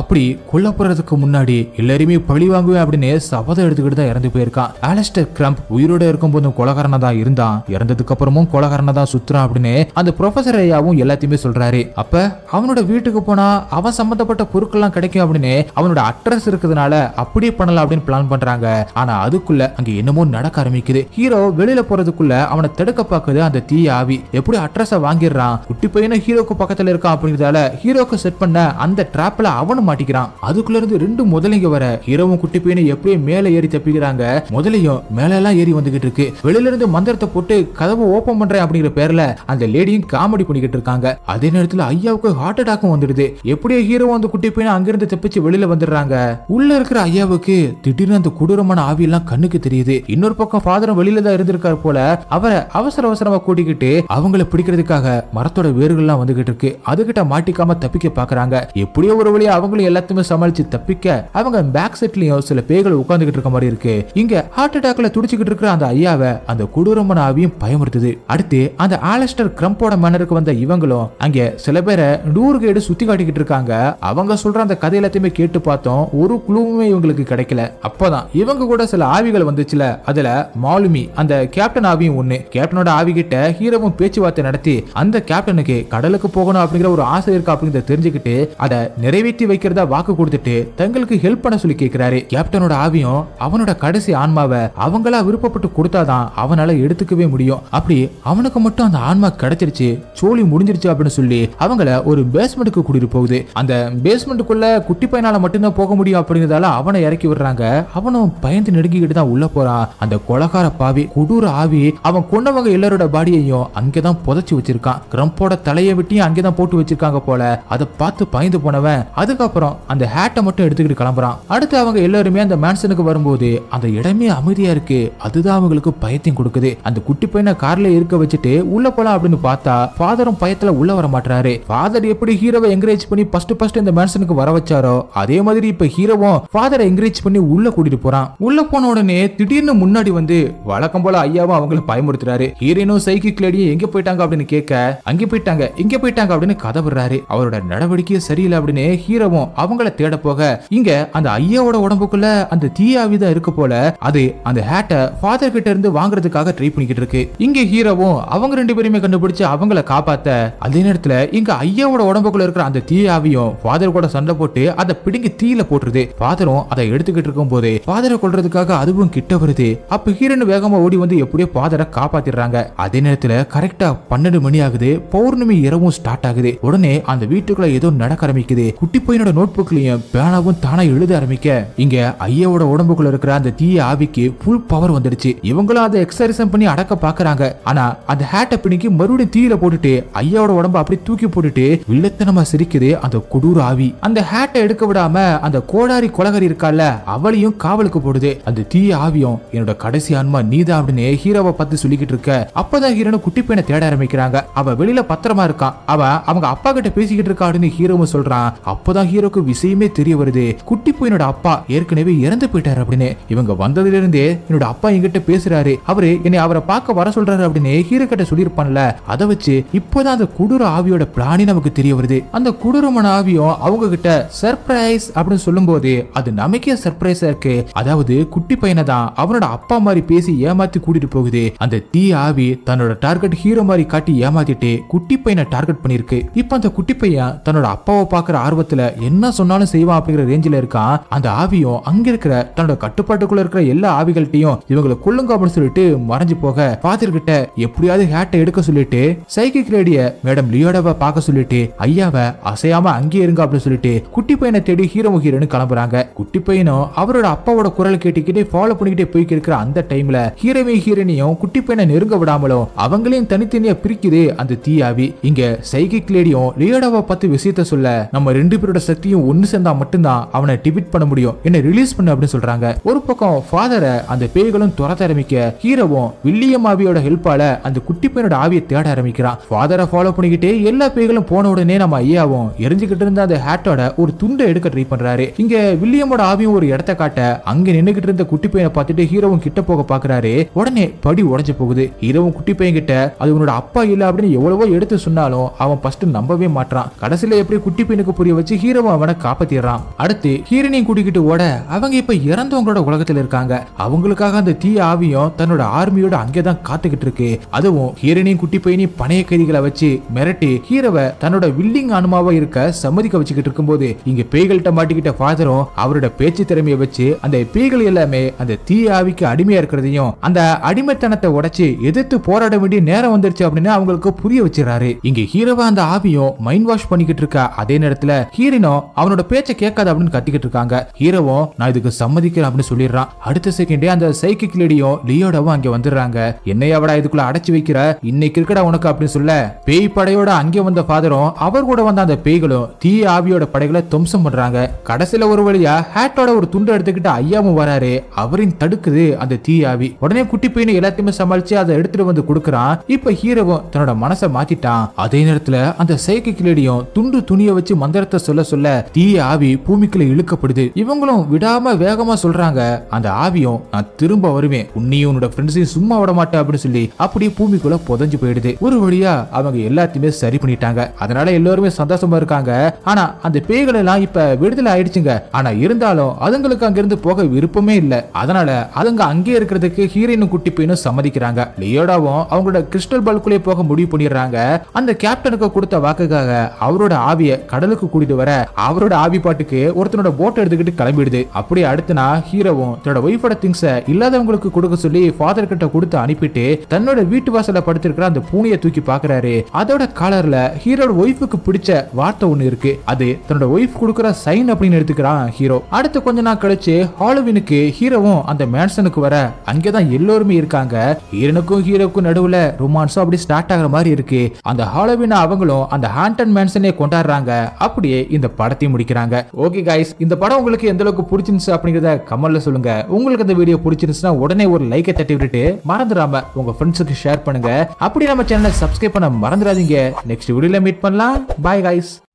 அப்படி கொல்ல போறதுக்கு முன்னாடி எல்லாருமே பழி வாங்குவேன் அப்படின்னு சபதம் எடுத்துக்கிட்டு தான் இறந்து போயிருக்கான். ஆலஸ்டர் கிரம்ப் உயிரோட இருக்கும் போதும் கொலகாரனா தான் இருந்தான். இறந்ததுக்கு அப்புறமும் கொலகாரனா தான் சுத்துறான் அப்படின்னு அந்த ப்ரொஃபசர் ஐயாவும் எல்லாத்தையுமே சொல்றாரு. அப்ப அவனோட வீட்டுக்கு போனா அவன் சம்பந்தப்பட்ட பொருட்கள்லாம் கிடைக்கும் அப்படின்னு அவனோட அட்ரஸ் இருக்கிறதுனால அப்படியே பண்ணலாம் அப்படின்னு பிளான் பண்றாங்க. ஆனா அதுக்குள்ள அங்க என்னமோ நடக்க ஆரம்பிக்குது. ஹீரோ வெளியில போறதுக்குள்ள அவனை தடுக்க பாக்குது அந்த தீய ஆவி. எப்படி அட்ரஸ வாங்கிடுறான்? குட்டி பையனை ஹீரோக்கு பக்கத்துல இருக்கான் அப்படிங்கிறதால ஹீரோக்கு செட் பண்ண அந்த டிராப்ல அவனும் மாட்டிக்கிறான். அதுக்குள்ள இருந்து ரெண்டு முதலைங்க வர ஹீரோவும் குட்டி பையனை எப்படியும் மேல ஏறி தப்பிக்கிறாங்க. முதலையும் மேல எல்லாம் ஏறி வந்துகிட்டு இருக்கு. வெளியில இருந்து மந்திரத்தை போட்டு கதவை ஓபன் பண்றேன் அப்படிங்கிற பேர்ல அந்த லேடியும் காமெடி பண்ணிக்கிட்டு இருக்காங்க. அதே நேரத்துல ஐயாவுக்கு ஹார்ட் அட்டாக்கும் வந்துடுது. எப்படியோ ஹீரோ அந்த குட்டி பையனை அங்கிருந்து தப்பிச்சு வெளியில வந்துடுறாங்க. உள்ள இருக்கிற ஐயாவுக்கு திடீர்னு அந்த கொடூரமான ஆவியெல்லாம் கண்ணுக்கு தெரியுது. இன்னொரு பக்கம் ஃபாதரும் வெளியில தான் இருந்திருக்காரு போல. அவரை அவசர அவசரமா கூட்டிக்கிட்டு அவங்கள பிடிக்கிறதுக்காக மரத்தோட வேர்கள்லாம் வந்துகிட்டு இருக்கு. அதுகிட்ட மாட்டிக்காம தப்பிக்க பாக்குறாங்க. எப்படியோ ஒரு வழியா அவங்களும் எல்லாத்தையுமே சமாளிச்சு தப்பிக்க அவங்க பேக் செட்லயும் சில பேய்கள் உட்கார்ந்துகிட்டு இருக்க மாதிரி இருக்கு. இங்க ஹார்ட் அட்டாக்ல துடிச்சுக்கிட்டு இருக்கிற அந்த ஐயாவை அந்த கொடூரமான ஆவியும் பயமுறுத்துது. அடுத்து அந்த ஆலஸ்டர் கிரம்போட மன்னருக்கு வந்த இவங்களும் அங்க சில பேரை நூறு கேடு சுத்தி காட்டிக்கிட்டு இருக்காங்க. அவங்க சொல்ற அந்த கதை எல்லாத்தையுமே கேட்டு பார்த்தோம். ஒரு குழுவுமே இவங்களுக்கு கிடைக்கல. அப்பதான். இவங்க கூட சில ஆவிகள் வந்துச்சுல அதுல மாலுமி அந்த கேப்டன் ஆவியும் ஒண்ணு. கேப்டனோட ஆவி கிட்ட ஹீரோவும் பேச்சுவார்த்தை நடத்தி அந்த கேப்டனுக்கு கடலுக்கு போகணும் அப்படிங்கிற ஒரு ஆசை இருக்கு அப்படிங்கறத தெரிஞ்சுக்கிட்டு அதை நிறைவேற்றி வைக்கிறதா வாக்கு கொடுத்துட்டு தங்களுக்கு ஹெல்ப் பண்ண சொல்லி கேட்கிறாரு கேப்டனோட ஆவியும் அவனோட கடைசி ஆன்மாவை அவங்களா விருப்பப்பட்டு கொடுத்தாதான் அவனால எடுத்துக்கவே முடியும். அப்படி அவனுக்கு மட்டும் அந்த ஆன்மா கிடைச்சிருச்சு சோழி முடிஞ்சிருச்சு அப்படின்னு சொல்லி அவங்கள ஒரு பேஸ்மெண்ட்டுக்கு கூட்டிட்டு போகுது. அந்த பேஸ்மெண்ட்டுக்குள்ள குட்டி பையனால மட்டும்தான் போக முடியும் அப்படிங்கிறதால அவனை இறக்கி விடுறாங்க. அவனும் பயந்து நடுங்கிக்கிட்டு தான் உள்ள போறான். அந்த கொலகார பாவி கொடூர ஆவி அவன் கொண்டவங்க எல்லாரோட பாடியையும் அங்கேதான் புதைச்சு வச்சிருக்கான். கிரம்போட தலையை வெட்டியும் அங்கேதான் போட்டு வச்சிருக்காங்க போல. அதை பார்த்து பயந்து போனவன் அதுக்கப்புறம் அந்த ஹேட்டை மட்டும் எடுத்துக்கிட்டு கிளம்புறான். அடுத்து அவங்க எல்லாருமே அந்த மேன்சனுக்கு வரும்போது அந்த இடமே அமைதியா இருக்கு. அதுதான் அவங்களுக்கு பயத்தையும் கொடுக்குது. அந்த குட்டி பையனை கார்ல இருக்க வச்சுட்டு உள்ள போலாம் அப்படின்னு பார்த்தா ஃபாதரும் பயத்துல உள்ள வர மாட்டாரு ஃபாதர் எப்படி ஹீரோவை என்கரேஜ் பண்ணி ஃபர்ஸ்ட் ஃபர்ஸ்ட் இந்த மேன்சனுக்கு வர வச்சாரோ அதே மாதிரி இப்ப ஹீரோவும் ஃபாதரை என்கரேஜ் பண்ணி உள்ள கூட்டிட்டு போறான். உள்ள போன உடனே திடீர்னு முன்னாடி வந்து வழக்கம் போல ஐயாவும் அவங்கள பயமுறுத்துறாரு. ஹீரோனும் சைக்கிக் லேடியும் எங்க போயிட்டாங்க? அப்படின்னு கேட்க அங்க போயிட்டாங்க இங்க போயிட்டாங்க அப்படின்னு கதை விடுறாரு அவரோட நடவடிக்கையே சரியில்லை அப்படின்னு ஹீரோவும் அவங்கள தேட போக இங்க அந்த ஐயாவோட உடம்புக்குள்ள அந்த தீயாவி தான் இருக்கு போல அது அந்த ஹேட்டை ஃபாதர் கிட்ட இருந்து வாங்குறதுக்காக ட்ரை பண்ணிக்கிட்டு இருக்கு. இங்க ஹீரோவும் அவங்க ரெண்டு பேருமே கண்டுபிடிச்சு அவங்கள காப்பாத்த அதே நேரத்துல இங்க ஐயாவோட உடம்புக்குள்ள இருக்கிற அந்த தீயாவியும் ஃபாதர் கூட சண்டை போட்டு அதை பிடுங்கி தீயில போட்டுருது. ஃபாதரும் அதை எடுத்துக்கிட்டு இருக்கும் போது பாதரை கொள்றதுக்காக அதுவும் கிட்ட வருது. அப்ப ஹீரன் வேகமா ஓடி வந்து எப்படியோ பாதரை காப்பாத்திடுறாங்க. அதே நேரத்துல கரெக்டா பன்னெண்டு மணி ஆகுது. பௌர்ணமி இரவும் ஸ்டார்ட் ஆகுது. உடனே அந்த வீட்டுக்குள்ள ஏதோ நடக்க ஆரம்பிக்குது. குட்டி பையனோட நோட் புக்லயும் பேனாவும் தானா எழுத ஆரம்பிக்க. இங்க ஐயாவோட உடம்புக்குள்ள இருக்கிற அந்த தீய ஆவிக்கு ஃபுல் பவர் வந்துடுச்சு. இவங்களும் அதை எக்ஸரிசம் பண்ணி அடக்க பாக்குறாங்க. ஆனா அந்த ஹேட்டை பிடிக்கி மறுபடியும் தீயில போட்டுட்டு ஐயாவோட உடம்ப அப்படி தூக்கி போட்டுட்டு வில்லத்தனமா சிரிக்குது அந்த கொடூர ஆவி. அந்த ஹேட்டை எடுக்க விடாம அந்த கோடாரி கொலகரி இருக்கால அவளை அவளையும் காவலுக்கு போடுது. அந்த தீய ஆவியம் என்னோட கடைசி ஆன்மா நீதான் அப்படின்னு ஹீரோவை பார்த்து சொல்லிக்கிட்டு இருக்க. அப்பதான் ஹீரோனு குட்டி பையனை தேட ஆரம்பிக்கிறாங்க. அவ வெளியில பத்திரமா இருக்கான். அவன் அவங்க அப்பா கிட்ட பேசிக்கிட்டு இருக்கா அப்படின்னு ஹீரோவும் சொல்றான். அப்பதான் ஹீரோக்கு விஷயமே தெரிய வருது. குட்டி பையனோட அப்பா ஏற்கனவே இறந்து போயிட்டாரு அப்படின்னு. இவங்க வந்ததுல இருந்தே என்னோட அப்பா என்கிட்ட பேசுறாரு. அவரு என்னை அவரை பார்க்க வர சொல்றாரு அப்படின்னு ஹீரோ கிட்ட சொல்லியிருப்பான்ல. அதை வச்சு இப்போதான் அந்த குடூர ஆவியோட பிளானி நமக்கு தெரிய வருது. அந்த குடூரமான ஆவியும் அவங்க கிட்ட சர்ப்ரைஸ் அப்படின்னு சொல்லும்போது அது நமக்கே சர்ப்ரைஸா இருக்கு. அதாவது குட்டி பையனை தான் அவனோட அப்பா மாதிரி பேசி ஏமாத்தி கூட்டிட்டு போகுது. அந்த தீ ஆவி தன்னோட டார்கெட் ஹீரோ மாதிரி காட்டி ஏமாத்திட்டு குட்டி பையனை டார்கெட் பண்ணிருக்கு இப்போ அந்த குட்டி பையன் தன்னோட அப்பாவை பாக்குற ஆர்வத்துல என்ன சொன்னாலும் செய்வான் அப்படிங்கிற ரேஞ்சில இருக்கான். அந்த ஆவியும் அங்க இருக்கிற தன்னோட கட்டுப்பாட்டுக்குள்ள இருக்கிற எல்லா ஆவிகள்ட்டையும் இவங்களை கொள்ளுங்க அப்படின்னு சொல்லிட்டு மறைஞ்சு போக ஃபாதர் கிட்ட எப்படியாவது ஹேட்டை எடுக்க சொல்லிட்டு சைக்கிக் ரேடிய மேடம் லியோடவை பார்க்க சொல்லிட்டு ஐயாவை அசையாம அங்கேயே இருங்க அப்படின்னு சொல்லிட்டு குட்டி பையனை தேடி ஹீரோ ஹீரோன்னு கிளம்புறாங்க. குட்டி பையனும் அவரோட அப்பாவோட குரல் கேட்டுக்கிட்டே ஃபாலோ பண்ணிக்கிட்டே போய்க்கு இருக்கிற அந்த டைம்ல ஹீரோவி ஹீரோனையும் குட்டி பையனை நெருங்க விடாமலும் அவங்களையும் தனித்தனியா பிரிக்குது அந்த தீயாவி. இங்க சைகிக் லேடியும் லியோடாவை பார்த்து விஷயத்த சொல்ல நம்ம ரெண்டு பேரோட சக்தியும் ஒன்னு சேர்ந்தா மட்டும்தான் அவனை டிபிட் பண்ண முடியும். என்ன ரிலீஸ் பண்ணு அப்படின்னு சொல்றாங்க. ஒரு பக்கம் ஃபாதரை அந்த பேய்களும் துரத்த ஆரம்பிக்க ஹீரோவும் வில்லியம் ஆவியோட ஹெல்ப்பால அந்த குட்டி பையனோட ஆவியை தேட ஆரம்பிக்கிறான். ஃபாதரை ஃபாலோ பண்ணிக்கிட்டே எல்லா பேய்களும் போன உடனே நம்ம ஐயாவும் எரிஞ்சுக்கிட்டு இருந்த அந்த ஹேட்டோட ஒரு துண்டை எடுக்க ட்ரை பண்றாரு. இங்க வில்லியமோட ஆவியும் ஒரு இடத்த காட்ட அங்க நின்னுகிட்டு இருந்த குட்டி பையனை பார்த்துட்டு ஹீரோவும் கிட்ட போக பாக்குறாரு உடனே படி உடைஞ்சு போகுது. ஹீரோவும் குட்டி பையன் கிட்ட அது உன்னோட அப்பா இல்ல அப்படின்னு எவ்வளவோ எடுத்து சொன்னாலும் அவன் ஃபர்ஸ்ட் நம்பவே மாட்டான் கடைசியில எப்படி குட்டி பையனுக்கு புரிய வச்சு ஹீரோவும் அவனை காப்பாத்திடுறான். அடுத்து ஹீரோனையும் கூட்டிக்கிட்டு ஓட அவங்க இப்ப இறந்தவங்களோட உலகத்துல இருக்காங்க. அவங்களுக்காக அந்த தீய ஆவியும் தன்னோட ஆர்மியோட அங்கேதான் காத்துக்கிட்டு இருக்கு. அதுவும் ஹீரோனையும் குட்டி பையனையும் பணைய கைதிகளை வச்சு மிரட்டி ஹீரோவை தன்னோட வில்லிங் அனுமாவா இருக்க சம்மதிக்க வச்சுக்கிட்டு இருக்கும்போது இங்க பேய்கள்கிட்ட மாட்டிக்கிட்ட ஃபாதரும் அவரோட பேச்சு திறமையை வச்சு அந்த பேய்கள் எல்லாமே அந்த தீய ஆவிக்கு அடிமையா இருக்கிறதையும் அந்த அடிமைத்தனத்தை உடைச்சு எதிர்த்து போராட வேண்டிய நேரம் வந்துருச்சு அப்படின்னு அவங்களுக்கு புரிய வச்சிடறாரு. இங்க ஹீரோவா அந்த ஆவியும் மைண்ட் வாஷ் பண்ணிக்கிட்டு இருக்கா அதே நேரத்துல ஹீரினும் அவனோட பேச்சை கேட்காது அப்படின்னு கத்திக்கிட்டு இருக்காங்க. ஹீரோவும் நான் இதுக்கு சம்மதிக்கிறேன் அப்படின்னு சொல்லிடுறான். அடுத்த செகண்டே அந்த சைக்கிக் லேடியும் லியோடவும் அங்க வந்துடுறாங்க. என்னையாவடா இதுக்குள்ள அடைச்சு வைக்கிற? இன்னைக்கு இருக்கடா உனக்கு அப்படின்னு சொல்ல பேய் படையோட அங்கே வந்த ஃபாதரும் அவர் கூட வந்த அந்த பேய்களும் தீய ஆவியோட படைகளை துவம்சம் பண்றாங்க. கடைசியில ஒரு வழியா ஹேட்டோட ஒரு துண்டு எடுத்துக்கிட்டு ஐயாவும் வராரு. அவரையும் தடுக்குது அந்த தீய ஆவி உடனே குட்டி பையனை எல்லாத்தையுமே சமாளிச்சு அதை எடுத்துட்டு வந்து கொடுக்கறான். இப்ப ஹீரோவும் தன்னோட மனசை மாத்திட்டான். அதே நேரத்துல அந்த செயற்கை கிளடியும் துண்டு துணியை வச்சு மந்திரத்தை சொல்ல சொல்ல தீய ஆவி பூமிக்குள்ள இழுக்கப்படுது. இவங்களும் விடாம வேகமா சொல்றாங்க அந்த ஆவியும் நான் திரும்ப வருவேன். உன்னையும் உன்னோட ஃப்ரெண்ட்ஸையும் சும்மா விட மாட்டேன் அப்படின்னு சொல்லி அப்படியே பூமிக்குள்ள புதஞ்சு போயிடுது. ஒரு வழியா அவங்க எல்லாத்தையுமே சரி பண்ணிட்டாங்க. அதனால எல்லாருமே சந்தோஷமா இருக்காங்க. ஆனா அந்த பேய்கள் எல்லாம் இப்ப விடுதலை ஆயிடுச்சுங்க. ஆனா இருந்தாலும் அதுங்களுக்கு ஹீரோவுக்கு அங்கிருந்து போக விருப்பமே இல்ல. அதனால அதுங்க அங்கே இருக்கிறதுக்கு ஹீரோயினும் குட்டி பையனும் சம்மதிக்கிறாங்க. லியோடாவும் அவங்களோட கிறிஸ்டல் பால்குள்ளே போக முடிவு பண்ணிடுறாங்க. அந்த கேப்டனுக்கு கொடுத்த வாக்குக்காக அவரோட ஆவிய கடலுக்கு கூட்டிட்டு வர அவரோட ஆவி பாட்டுக்கு ஒருத்தனோட போட்டை எடுத்துக்கிட்டு கிளம்பிடுது. அப்படியே அடுத்த நாள் ஹீரோவும் தன்னோட ஒய்ஃபோட திங்ஸ இல்லாதவங்களுக்கு கொடுக்க சொல்லி ஃபாதர் கிட்ட கொடுத்து அனுப்பிட்டு தன்னோட வீட்டு வாசல படுத்திருக்கிற அந்த பூனையை தூக்கி பாக்குறாரு. அதோட காலர்ல ஹீரோட ஒய்ஃபுக்கு பிடிச்ச வார்த்தை ஒண்ணு இருக்கு. அது தன்னோட ஒய்ஃப் கொடுக்குற சைன் அப்படின்னு எடுத்துக்கிறான் ஹீரோ அடுத்து கொஞ்ச நாள் கழிச்சு ஹாலோவினுக்கு ஹீரோவும் அந்த மேன்சனுக்கு வர அங்கேதான் எல்லோருமே இருக்காங்க. ஹீரோனுக்கும் ஹீரோக்கும் நடுவுல ரொமான்ஸும் அப்படி ஸ்டார்ட் ஆகுற மாதிரி இருக்கு. அந்த ஹாலோவினை அவங்களும் அந்த ஹாண்டன் மேன்சனே கொண்டாடுறாங்க. அப்படியே இந்த படத்தையும் முடிக்கிறாங்க. ஓகே கைஸ் இந்த படம் உங்களுக்கு எந்த அளவுக்கு பிடிச்சிருந்துச்சு அப்படிங்கறத கமெண்ட்ல சொல்லுங்க. உங்களுக்கு இந்த வீடியோ பிடிச்சிருந்துச்சுன்னா உடனே ஒரு லைக்கை தட்டி விட்டுட்டு மறந்துடாம உங்க ஃப்ரெண்ட்ஸுக்கு ஷேர் பண்ணுங்க. அப்படி நம்ம சேனலை சப்ஸ்கிரைப் பண்ண மறந்துடாதீங்க. நெக்ஸ்ட் வீடியோல மீட் பண்ணலாம். Bye guys